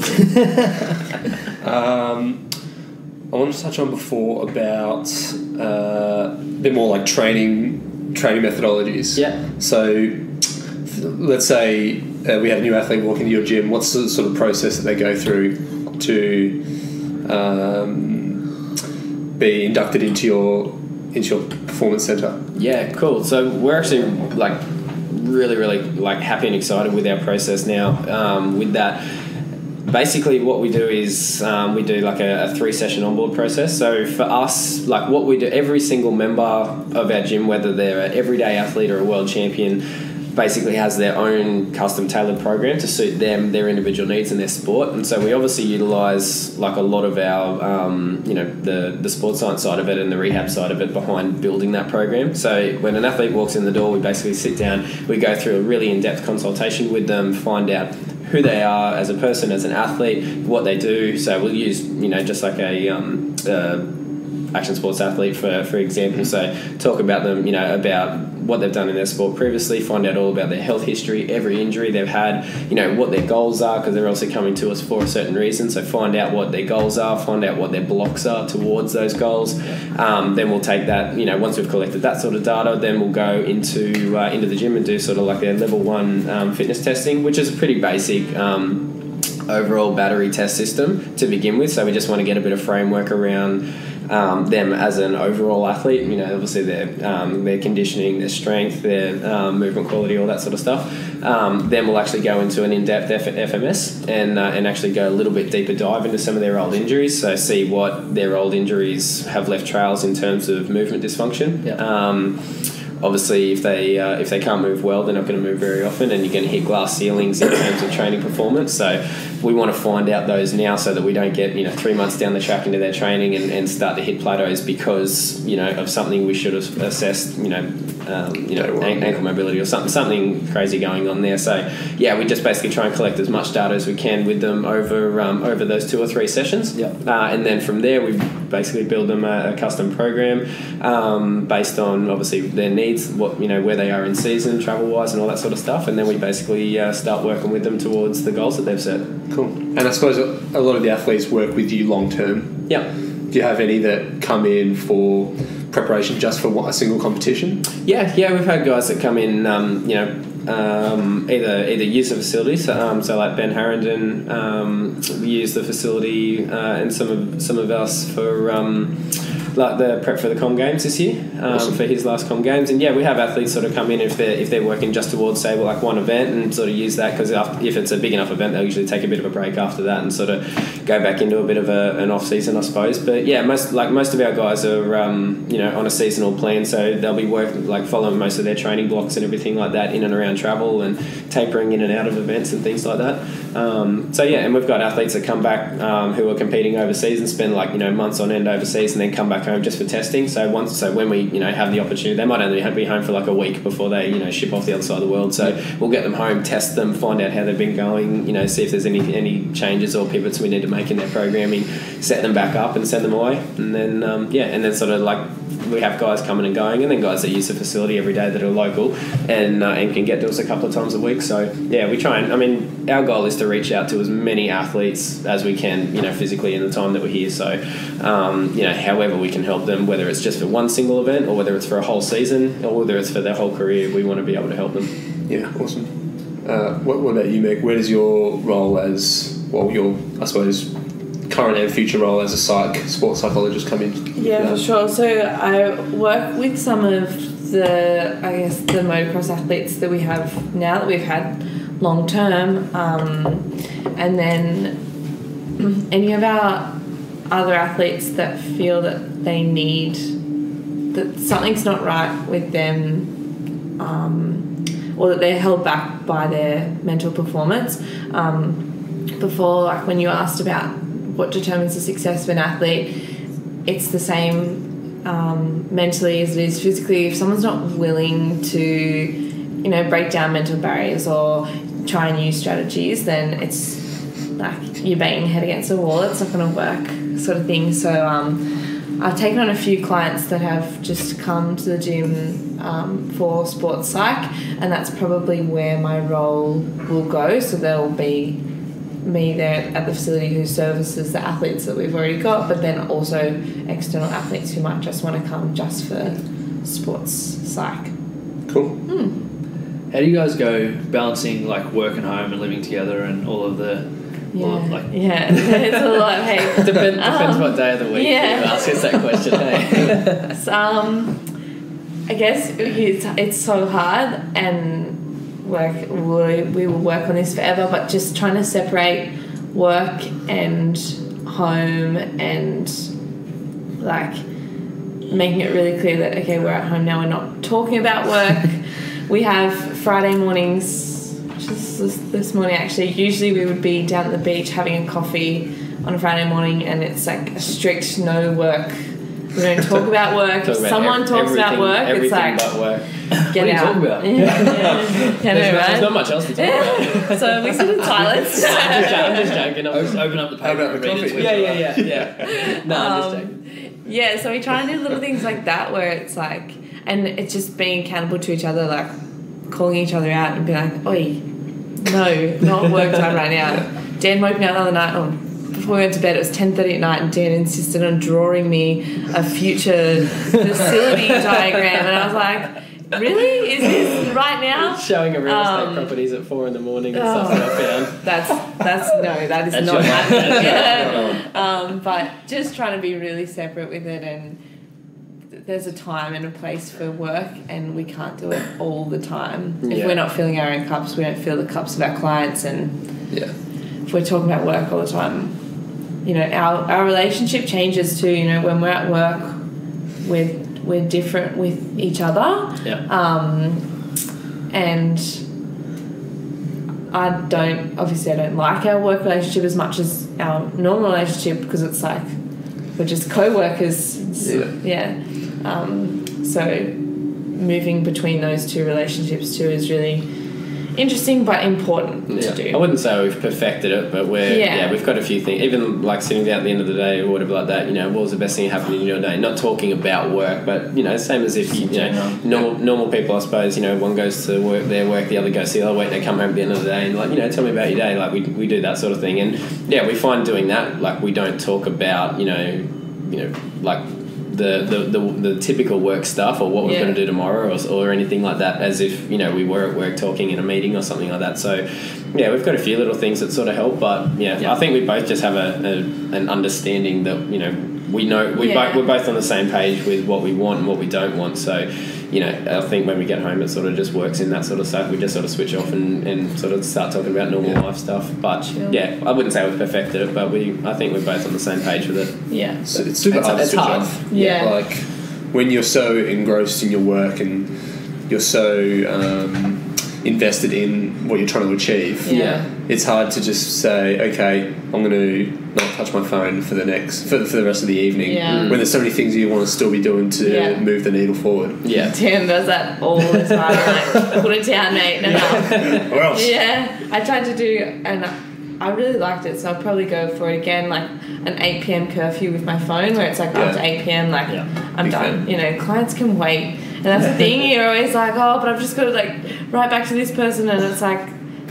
Um, I want to touch on before about uh, a bit more like training training methodologies. Yeah. So, let's say uh, we had a new athlete walk into your gym. What's the sort of process that they go through to um, be inducted into your into your performance center? Yeah, cool. So we're actually like really, really like happy and excited with our process now. Um, with that, basically what we do is um, we do like a, a three session onboard process. So for us, like what we do, every single member of our gym, whether they're an everyday athlete or a world champion, basically has their own custom tailored program to suit them, their individual needs and their sport. And so we obviously utilize like a lot of our, um, you know, the, the sports science side of it and the rehab side of it behind building that program. So when an athlete walks in the door, we basically sit down, we go through a really in depth consultation with them, find out who they are as a person, as an athlete, what they do. So we'll use, you know, just like a um, uh, action sports athlete, for for example. So talk about them, you know, about what they've done in their sport previously, find out all about their health history, every injury they've had, you know, what their goals are, because they're also coming to us for a certain reason. So find out what their goals are, find out what their blocks are towards those goals. Um, then we'll take that, you know, once we've collected that sort of data, then we'll go into uh, into the gym and do sort of like a level one um, fitness testing, which is a pretty basic. Um, overall battery test system to begin with. So we just want to get a bit of framework around um, them as an overall athlete. You know, obviously their um, their conditioning, their strength, their um, movement quality, all that sort of stuff. Um, then we'll actually go into an in-depth F- FMS and uh, and actually go a little bit deeper dive into some of their old injuries. So see what their old injuries have left trails in terms of movement dysfunction. Yeah. Um, obviously if they uh, if they can't move well they're not going to move very often and you're going to hit glass ceilings in terms of training performance so we want to find out those now so that we don't get you know three months down the track into their training and, and start to hit plateaus because you know of something we should have assessed you know um, you know one, ankle mobility or something something crazy going on there so yeah we just basically try and collect as much data as we can with them over um, over those two or three sessions Yeah. uh, and then from there we basically build them a, a custom program um, based on obviously their needs, what you know where they are in season, travel wise, and all that sort of stuff. And then we basically uh, start working with them towards the goals that they've set. Cool. And I suppose a lot of the athletes work with you long term. Yeah. Do you have any that come in for preparation just for one, a single competition? Yeah, yeah, we've had guys that come in, um, you know, um, either either use the facilities. Um, so like Ben Harrington um, used the facility, uh, and some of some of us for um, like the prep for the Com Games this year um, Awesome. for his last Com Games. And yeah, we have athletes sort of come in if they're if they're working just towards say well, like one event and sort of use that because if it's a big enough event, they'll usually take a bit of a break after that and sort of go back into a bit of a, an off season, I suppose. But yeah, most like most of our guys are um, you know on a seasonal plan, so they'll be working like following most of their training blocks and everything like that in and around travel and tapering in and out of events and things like that. Um, so yeah, and we've got athletes that come back um, who are competing overseas and spend like you know months on end overseas and then come back home just for testing. So once so when we you know have the opportunity, they might only be home for like a week before they you know ship off the other side of the world. So we'll get them home, test them, find out how they've been going, you know, see if there's any any changes or pivots we need to make in their programming, set them back up and send them away, and then um, yeah, and then sort of like we have guys coming and going, and then guys that use the facility every day that are local and uh, and can get to us a couple of times a week. So yeah, we try and I mean our goal is to reach out to as many athletes as we can, you know, physically in the time that we're here. So um, you know, however we can help them, whether it's just for one single event or whether it's for a whole season or whether it's for their whole career, we want to be able to help them. Yeah, awesome. Uh, what, what about you, Meg? Where does your role as well, your I suppose current and future role as a psych sports psychologist come in? Yeah, for sure. So I work with some of the, I guess, the motocross athletes that we have now that we've had long term, um, and then any of our other athletes that feel that they need that something's not right with them, um, or that they're held back by their mental performance. Um, before, like when you asked about what determines the success of an athlete, it's the same um, mentally as it is physically. If someone's not willing to, you know, break down mental barriers or try new strategies, then it's like you're banging your head against a wall. It's not going to work, sort of thing. So um, I've taken on a few clients that have just come to the gym um, for sports psych, and that's probably where my role will go. So there'll be me there at the facility who services the athletes that we've already got, but then also external athletes who might just want to come just for sports psych. Cool. How do you guys go balancing like work and home and living together and all of the Yeah, all of, like yeah, it's a lot. Hey, Depend, depends Um, what day of the week yeah. you ask us that question. Hey? It's, um, I guess it's, it's so hard and like we, we will work on this forever, but just trying to separate work and home and like making it really clear that okay, we're at home now, we're not talking about work. we have Friday mornings, just this, this morning actually. Usually we would be down at the beach having a coffee on a Friday morning, and it's like a strict no work. We don't talk about work. Talk if about someone ev- talks about work, it's like but work. get What are you out. talking about? Yeah, yeah. Yeah, There's, no, not, there's not much else to talk about. so we sit in silence. I'm just, I'm just joking. I'm just, open, open up the paper and read it yeah, yeah, yeah, yeah. No, I'm just Um, joking. yeah, so we try and do little things like that where it's like, and it's just being accountable to each other, like calling each other out and being like, oi, no, not work time right now. Dan woke me up the other night, oh, before we went to bed, it was 10.30 at night and Dan insisted on drawing me a future facility diagram and I was like, really? Is this right now? Showing a real estate um, properties at four in the morning and oh. stuff that I found. That's, that's, no, that is That's not happening. Yeah. um, but just trying to be really separate with it and there's a time and a place for work and we can't do it all the time if we're not filling our own cups we don't fill the cups of our clients and Yeah. if we're talking about work all the time you know our, our relationship changes too you know when we're at work we're, we're different with each other Yeah. um, and I don't obviously I don't like our work relationship as much as our normal relationship because it's like we're just co-workers Yeah. yeah um, so moving between those two relationships too is really interesting but important Yeah. to I wouldn't say we've perfected it, but we're Yeah. yeah. we've got a few things. Even like sitting down at the end of the day or whatever like that. You know, what was the best thing that happened in your day? Not talking about work, but you know, same as if you, you know normal normal people. I suppose you know one goes to work their work, the other goes to the other work. They come home at the end of the day and like you know, tell me about your day. Like we we do that sort of thing, and yeah, we find doing that like we don't talk about you know you know like the, the, the, the typical work stuff or what we're Yeah. going to do tomorrow or, or anything like that as if you know we were at work talking in a meeting or something like that so yeah we've got a few little things that sort of help but yeah, Yeah. I think we both just have a, a an understanding that you know we know we Yeah. both, we're both on the same page with what we want and what we don't want so you know I think when we get home it sort of just works in that sort of stuff we just sort of switch off and, and sort of start talking about normal Yeah. life stuff but Chill. yeah I wouldn't say we've perfected it but we I think we're both on the same page with it Yeah. It's, it's super It's- hard it's switch hard. off. Yeah. Like when you're so engrossed in your work and you're so um, invested in what you're trying to achieve. Yeah. It's hard to just say, okay, I'm going to not touch my phone for the next for, for the rest of the evening. Yeah. Mm. When there's so many things you want to still be doing to Yeah. move the needle forward. yeah Tim does that all the time. Like, put it down, mate. Enough. Or else. Yeah, I tried to do, and I really liked it, so I'll probably go for it again, like an 8 p.m. curfew with my phone, where it's like Yeah. after 8 p.m., like Yeah. I'm Big done. fan. You know, clients can wait, and that's the thing. You're always like, oh, but I've just got to like write back to this person, and it's like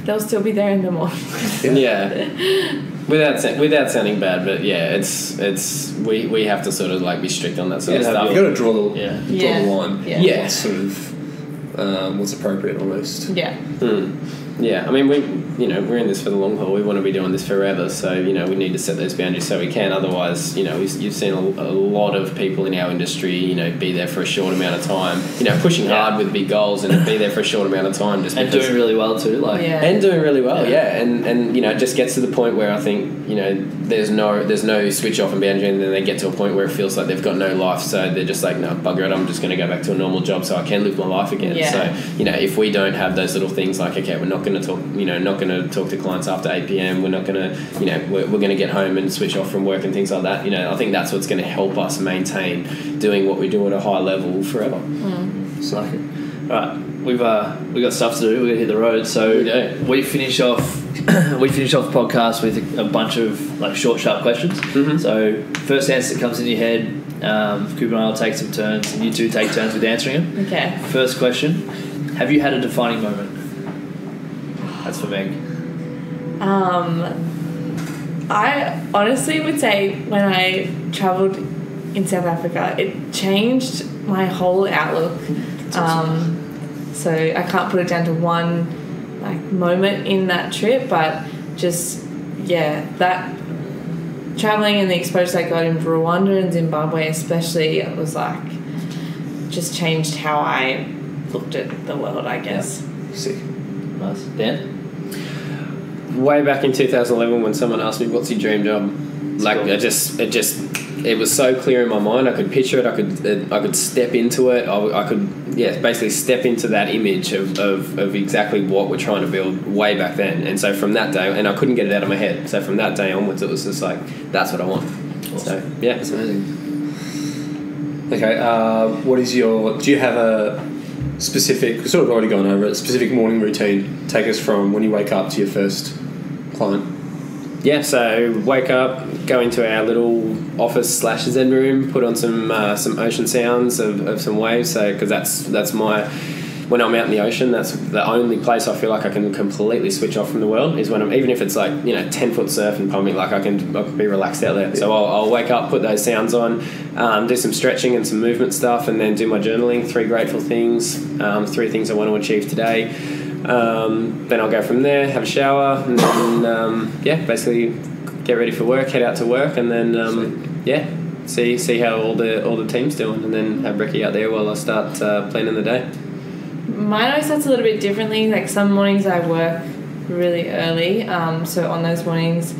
they'll still be there in the morning. Yeah. Without without sounding bad, but yeah, it's it's we, we have to sort of like be strict on that sort Yeah, of stuff. you got to draw the Yeah. draw Yeah. the line. Yeah. Yeah. What's sort of um, what's appropriate almost. yeah, Hmm. Yeah, I mean we you know we're in this for the long haul. We want to be doing this forever, so you know we need to set those boundaries so we can. Otherwise, you know we've, you've seen a, a lot of people in our industry, you know, be there for a short amount of time. You know, pushing Yeah. hard with big goals and be there for a short amount of time just And doing really well too. Like yeah. and doing really well, Yeah. yeah. And and you know, it just gets to the point where I think you know there's no there's no switch off and boundary, and then they get to a point where it feels like they've got no life, so they're just like, no, bugger it, I'm just going to go back to a normal job so I can live my life again. Yeah. So you know, if we don't have those little things like, okay, we're not going to talk, you know, not going to talk to clients after eight pm, we're not going to, you know, we're, we're going to get home and switch off from work and things like that. You know, I think that's what's going to help us maintain doing what we do at a high level forever. It's like it. Right, we've uh, we got stuff to do. We're gonna hit the road. So We we finish off we finish off the podcast with a, a bunch of like short, sharp questions. Mhm. So first answer that comes in your head, um, Cooper and I will take some turns, and you two take turns with answering them. okay. First question: Have you had a defining moment? That's for Meg. Um, I honestly would say when I travelled in South Africa, it changed my whole outlook. Um, so I can't put it down to one like moment in that trip, but just yeah, that traveling and the exposure I got in Rwanda and Zimbabwe, especially, it was like just changed how I looked at the world. I guess. Sick. Nice, Dan. Way back in 2011 when someone asked me what's your dream job like Cool. I just it just it was so clear in my mind I could picture it I could I could step into it I, I could yeah basically step into that image of, of, of exactly what we're trying to build way back then and so from that day and I couldn't get it out of my head so from that day onwards it was just like that's what I want so yeah That's amazing. Okay. Uh, what is your? Do you have a specific? We've sort of already gone over it. Specific morning routine. Take us from when you wake up to your first client. Yeah, so wake up, go into our little office slash zen room, put on some uh, some ocean sounds of, of some waves. So because that's that's my when I'm out in the ocean, that's the only place I feel like I can completely switch off from the world is when I'm even if it's like you know ten foot surf and pumping, like I can, I can be relaxed out there. So I'll, I'll wake up, put those sounds on, um, do some stretching and some movement stuff, and then do my journaling. Three grateful things, um, three things I want to achieve today. Um, then I'll go from there, have a shower, and then um, yeah, basically get ready for work, head out to work, and then um, yeah, see see how all the all the team's doing, and then have Ricky out there while I start uh, planning the day. Mine always starts a little bit differently. Like some mornings I work really early, um, so on those mornings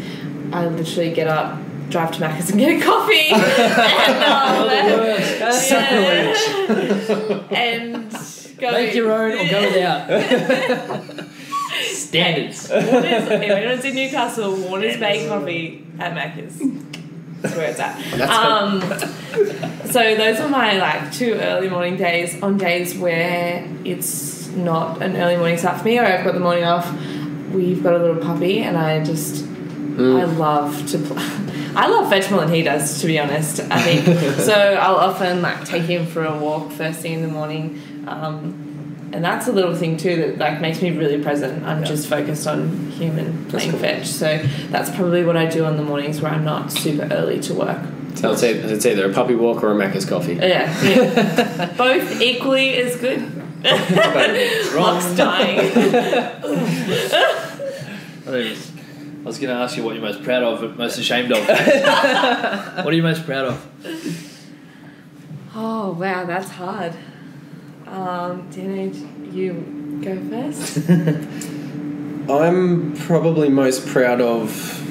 I literally get up, drive to Macca's and get a coffee, and, um, yeah, and go Make your own or go without. Standards. Warners, if anyone's in Newcastle, Warners Bay Coffee at Macca's. That's where it's at. Um, so those are my like two early morning days. On days where it's not an early morning start for me, or I've got the morning off, we've got a little puppy, and I just I love to. Pl- I love fetch more than he does, to be honest. I think so. I'll often like take him for a walk first thing in the morning. Um, and that's a little thing too that like makes me really present. I'm Yeah. just focused on human playing cool. fetch. So that's probably what I do on the mornings where I'm not super early to work. So it's either, it's either a puppy walk or a Macca's coffee. Yeah, yeah. both equally as good. Rock's dying. I don't even- I was going to ask you what you're most proud of, but most ashamed of. what are you most proud of? Oh wow, that's hard. Um, you go first. I'm probably most proud of.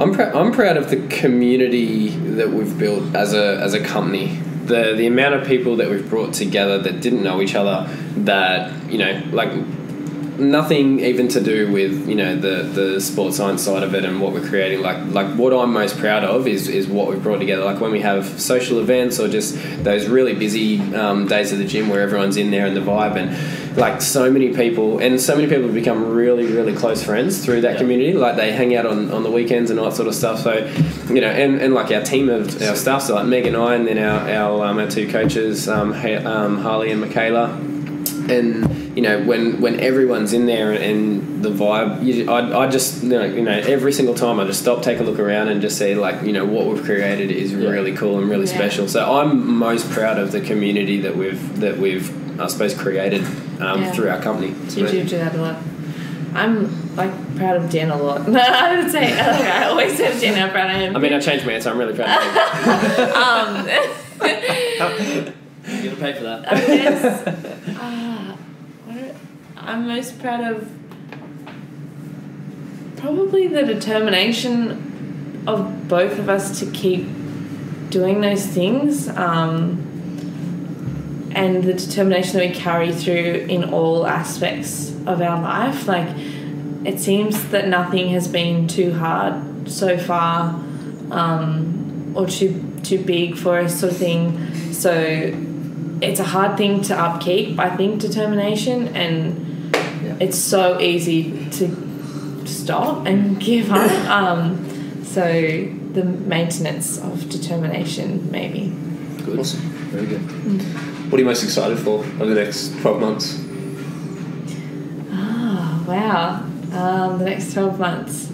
I'm pr- I'm proud of the community that we've built as a as a company. The the amount of people that we've brought together that didn't know each other, that you know, like nothing even to do with you know the the sports science side of it and what we're creating. Like like what I'm most proud of is is what we've brought together. Like when we have social events or just those really busy um, days of the gym where everyone's in there and the vibe and like so many people and so many people have become really really close friends through that Yeah. community like they hang out on, on the weekends and all that sort of stuff so you know and, and like our team of our staff so like Meg and I and then our, our, um, our two coaches um, um, Harley and Michaela and you know when when everyone's in there and the vibe you, I, I just you know, you know every single time I just stop take a look around and just see like you know what we've created is Yeah. really cool and really Yeah. special so I'm most proud of the community that we've that we've I suppose created um, Yeah. through our company You do do that a lot. I'm like proud of Dan a lot. I would say like, I always say to Dan how proud I am. I mean I changed my answer I'm really proud of it um, You're going to pay for that. I guess uh, what are- I'm most proud of probably the determination of both of us to keep doing those things um, and the determination that we carry through in all aspects of our life. Like, it seems that nothing has been too hard so far um, or too too big for us sort of thing. So it's a hard thing to upkeep, I think, determination and. It's so easy to stop and give up. Um, so the maintenance of determination, maybe. Good. Awesome. Very good. What are you most excited for over the next 12 months? Oh, wow. Um, the next 12 months.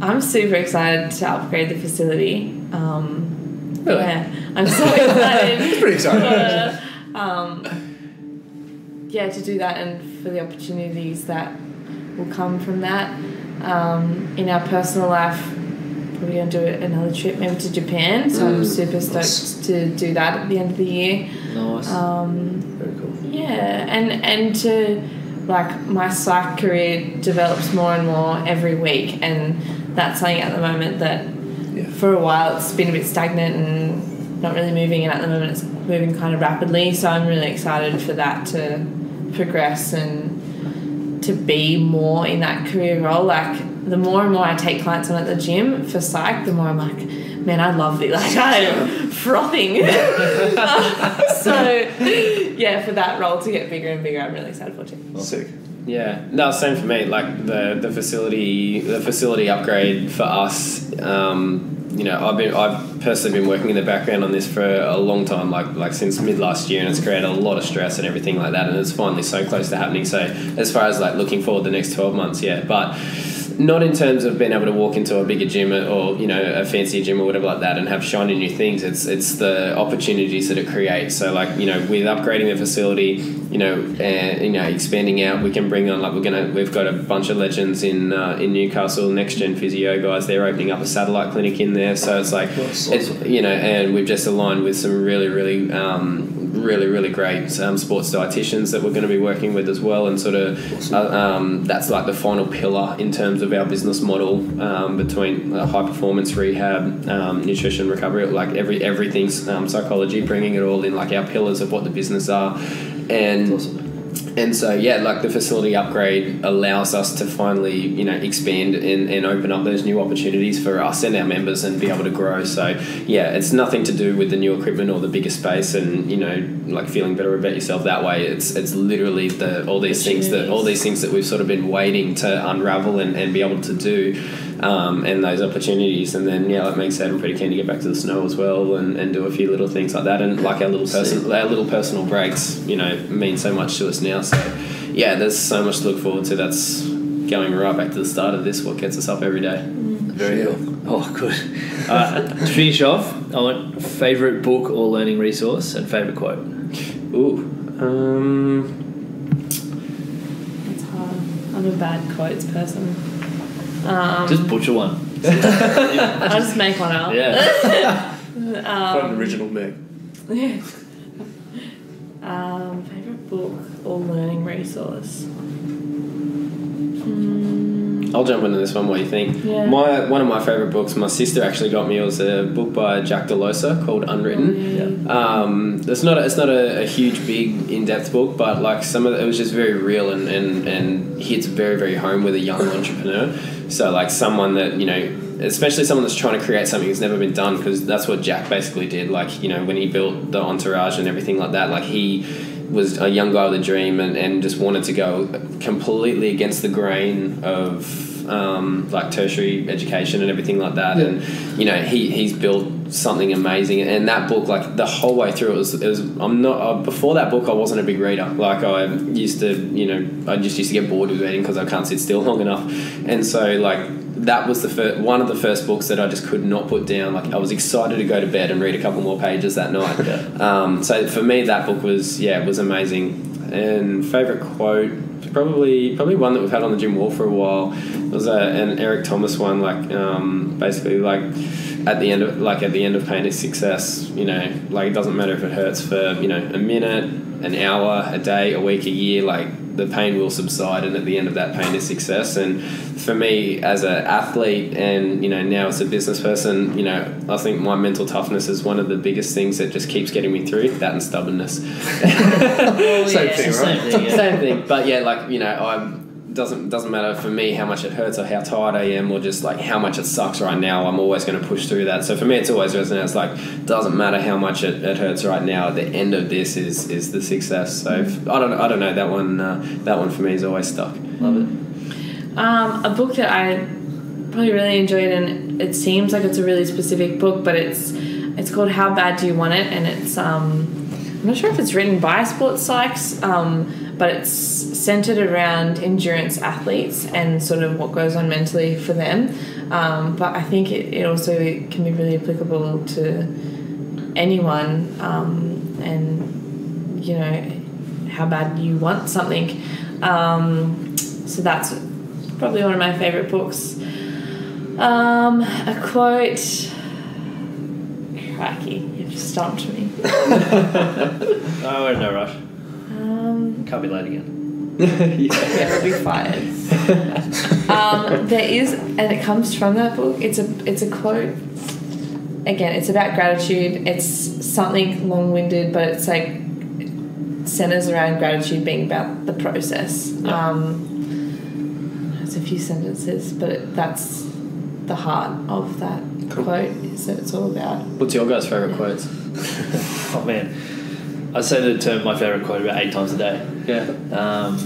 I'm super excited to upgrade the facility. Um, Really? Yeah, I'm so excited. It's pretty exciting. Uh, um, yeah, to do that and for the opportunities that will come from that. Um, in our personal life, probably going to do another trip maybe to Japan. So I'm Mm, super stoked nice. to do that at the end of the year. Nice. Um, Very cool. yeah, and and to like my psych career develops more and more every week, and that's something at the moment that Yeah. for a while it's been a bit stagnant and not really moving, and at the moment it's moving kind of rapidly. So I'm really excited for that to progress and to be more in that career role. Like the more and more I take clients on at the gym for psych, the more I'm like, man, I love it. Like I am frothing. so yeah, for that role to get bigger and bigger, I'm really excited for it too. Sick. Yeah, no, same for me. Like the the facility, the facility upgrade for us. Um, you know, I've been I've personally been working in the background on this for a long time, like like since mid last year, and it's created a lot of stress and everything like that. And it's finally so close to happening. So as far as like looking forward the next twelve months, yeah, but not in terms of being able to walk into a bigger gym or you know a fancier gym or whatever like that and have shiny new things. It's it's the opportunities that it creates. So like you know with upgrading the facility, you know and you know expanding out, we can bring on like we're gonna we've got a bunch of legends in uh, in Newcastle, next gen physio guys. They're opening up a satellite clinic in there. So it's like it's you know and we've just aligned with some really really. Um, really really great um, sports dietitians that we're going to be working with as well and sort of Awesome. uh, um, that's like the final pillar in terms of our business model um, between uh, high performance rehab, um, nutrition recovery, like every everything's um, psychology, bringing it all in, like our pillars of what the business are, and Awesome. And so yeah, like the facility upgrade allows us to finally you know expand and, and open up those new opportunities for us and our members and be able to grow. So yeah, it's nothing to do with the new equipment or the bigger space and you know like feeling better about yourself that way. It's it's literally the all these things that all these things that we've sort of been waiting to unravel and, and be able to do. Um, and those opportunities, and then yeah, like Meg said, I'm pretty keen to get back to the snow as well, and, and do a few little things like that, and like our little person, our little personal breaks, you know, mean so much to us now. So yeah, there's so much to look forward to. That's going right back to the start of this, what gets us up every day. Very cool. Oh, good. Uh, to finish off, I want favourite book or learning resource and favourite quote. Ooh. Um, It's hard. I'm a bad quotes person. Um, Just butcher one. I'll just make one up. Yeah. Quite an Um, original Meg. yeah. Um, favorite book or learning resource. I'll jump into this one. What do you think? Yeah. My one of my favorite books. My sister actually got me. was a book by Jack Delosa called Unwritten. Yeah. Um, it's not a, it's not a, a huge, big, in depth book, but like some of it, it was just very real and, and, and hits very very home with a young entrepreneur. So like someone that you know, especially someone that's trying to create something that's never been done, because that's what Jack basically did. Like you know, when he built the entourage and everything like that, like he was a young guy with a dream and, and just wanted to go completely against the grain of um, like tertiary education and everything like that. Yeah. And you know, he, he's built something amazing. And that book, like the whole way through, it was, it was I'm not uh, before that book. I wasn't a big reader. Like I used to, you know, I just used to get bored with reading because I can't sit still long enough. And so like that was the first, one of the first books that I just could not put down. Like I was excited to go to bed and read a couple more pages that night. Um, so for me, that book was yeah, it was amazing. And favorite quote, probably probably one that we've had on the gym wall for a while. It was a, an Eric Thomas one, like um, basically like at the end of like at the end of pain is success. You know, like it doesn't matter if it hurts for you know a minute, an hour, a day, a week, a year. Like the pain will subside, and at the end of that pain is success. And for me, as an athlete, and you know now as a business person, you know I think my mental toughness is one of the biggest things that just keeps getting me through. That and stubbornness. Oh, Same yeah. thing, Same thing, yeah. Same thing, but yeah, like you know, I doesn't doesn't matter for me how much it hurts or how tired I am or just like how much it sucks right now. I'm always going to push through that. So for me, it's always resonates. It's like doesn't matter how much it, it hurts right now. At the end of this is is the success. So if, I don't I don't know that one uh, that one for me is always stuck. Love it. Um, a book that I probably really enjoyed, and it seems like it's a really specific book, but it's it's called How Bad Do You Want It, and it's um, I'm not sure if it's written by sports psychs, um, but it's centered around endurance athletes and sort of what goes on mentally for them. Um, but I think it, it also can be really applicable to anyone, um, and you know how bad you want something. Um, so that's probably one of my favorite books. Um, a quote. Cracky, you've stumped me. Oh, we're in no rush. Um, Can't be late again. yeah, we'll be fired. um, there is, and it comes from that book. It's a it's a quote. Again, it's about gratitude. It's something long-winded, but it's like it centers around gratitude being about the process. Yeah. Um, it's a few sentences, but it, that's the heart of that Cool. quote. Is that it's all about. What's your guys' favorite quotes? Oh man, I say the term my favourite quote about eight times a day. Yeah. Um,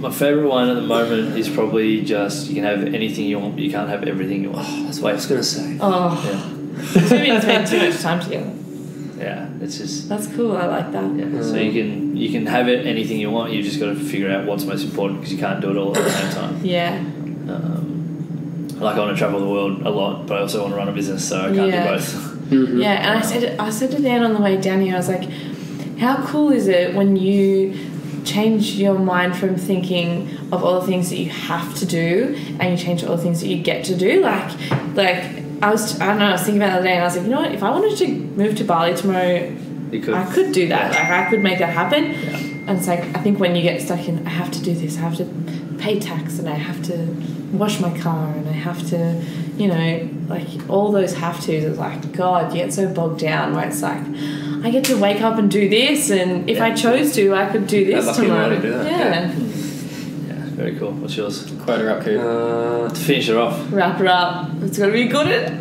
my favourite one at the moment is probably just you can have anything you want, but you can't have everything you want. That's what I was going to say. Oh, Yeah, two minutes spend too much time together. yeah, it's just That's cool. I like that. yeah. So you can you can have it anything you want. You've just got to figure out what's most important because you can't do it all at the same time. Yeah. Um, like I want to travel the world a lot, but I also want to run a business, so I can't Yeah. do both. Mm-hmm. Yeah, and I said I said to Dan on the way down here, I was like, "How cool is it when you change your mind from thinking of all the things that you have to do, and you change all the things that you get to do? Like, like I was I don't know, I was thinking about the other day, and I was like, you know what? If I wanted to move to Bali tomorrow, could. I could do that. Yeah. Like I could make that happen. Yeah. And it's like I think when you get stuck in, I have to do this. I have to pay tax, and I have to wash my car, and I have to, you know, like all those have tos. It's like God, you get so bogged down where it's like I get to wake up and do this, and if I chose to, I could do this lucky tomorrow. might do that, Yeah. Yeah, very cool. What's yours? Quote her up, Coop. Uh, To finish it off. Wrap it up. It's going to be good.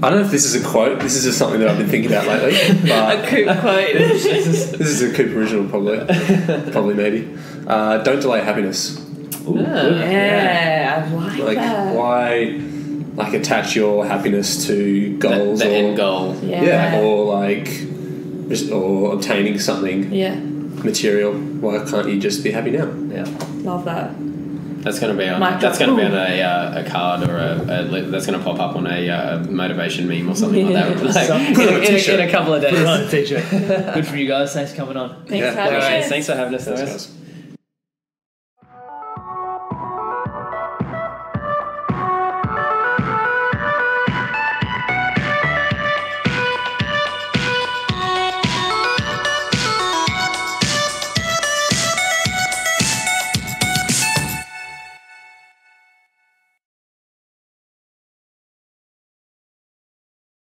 I don't know if this is a quote. This is just something that I've been thinking about lately. A But cool quote. this is a Coop original, probably. Probably, maybe. Uh, don't delay happiness. Ooh, Yeah. good. yeah, I like, Like, that. why, like, attach your happiness to goals the or end goal. Yeah. yeah, or like, just, or obtaining something yeah, material. Why can't you just be happy now? Yeah. love that. That's going to be on. Mic that's going to be on a, uh, a card or a, a that's going to pop up on a uh, motivation meme or something like that. Like, Some- in, a, in, a, in a couple of Put it on days. Good for you guys. Thanks for coming on. Thanks Yeah. for having All right, us. thanks for having us. Thanks, Noah. guys.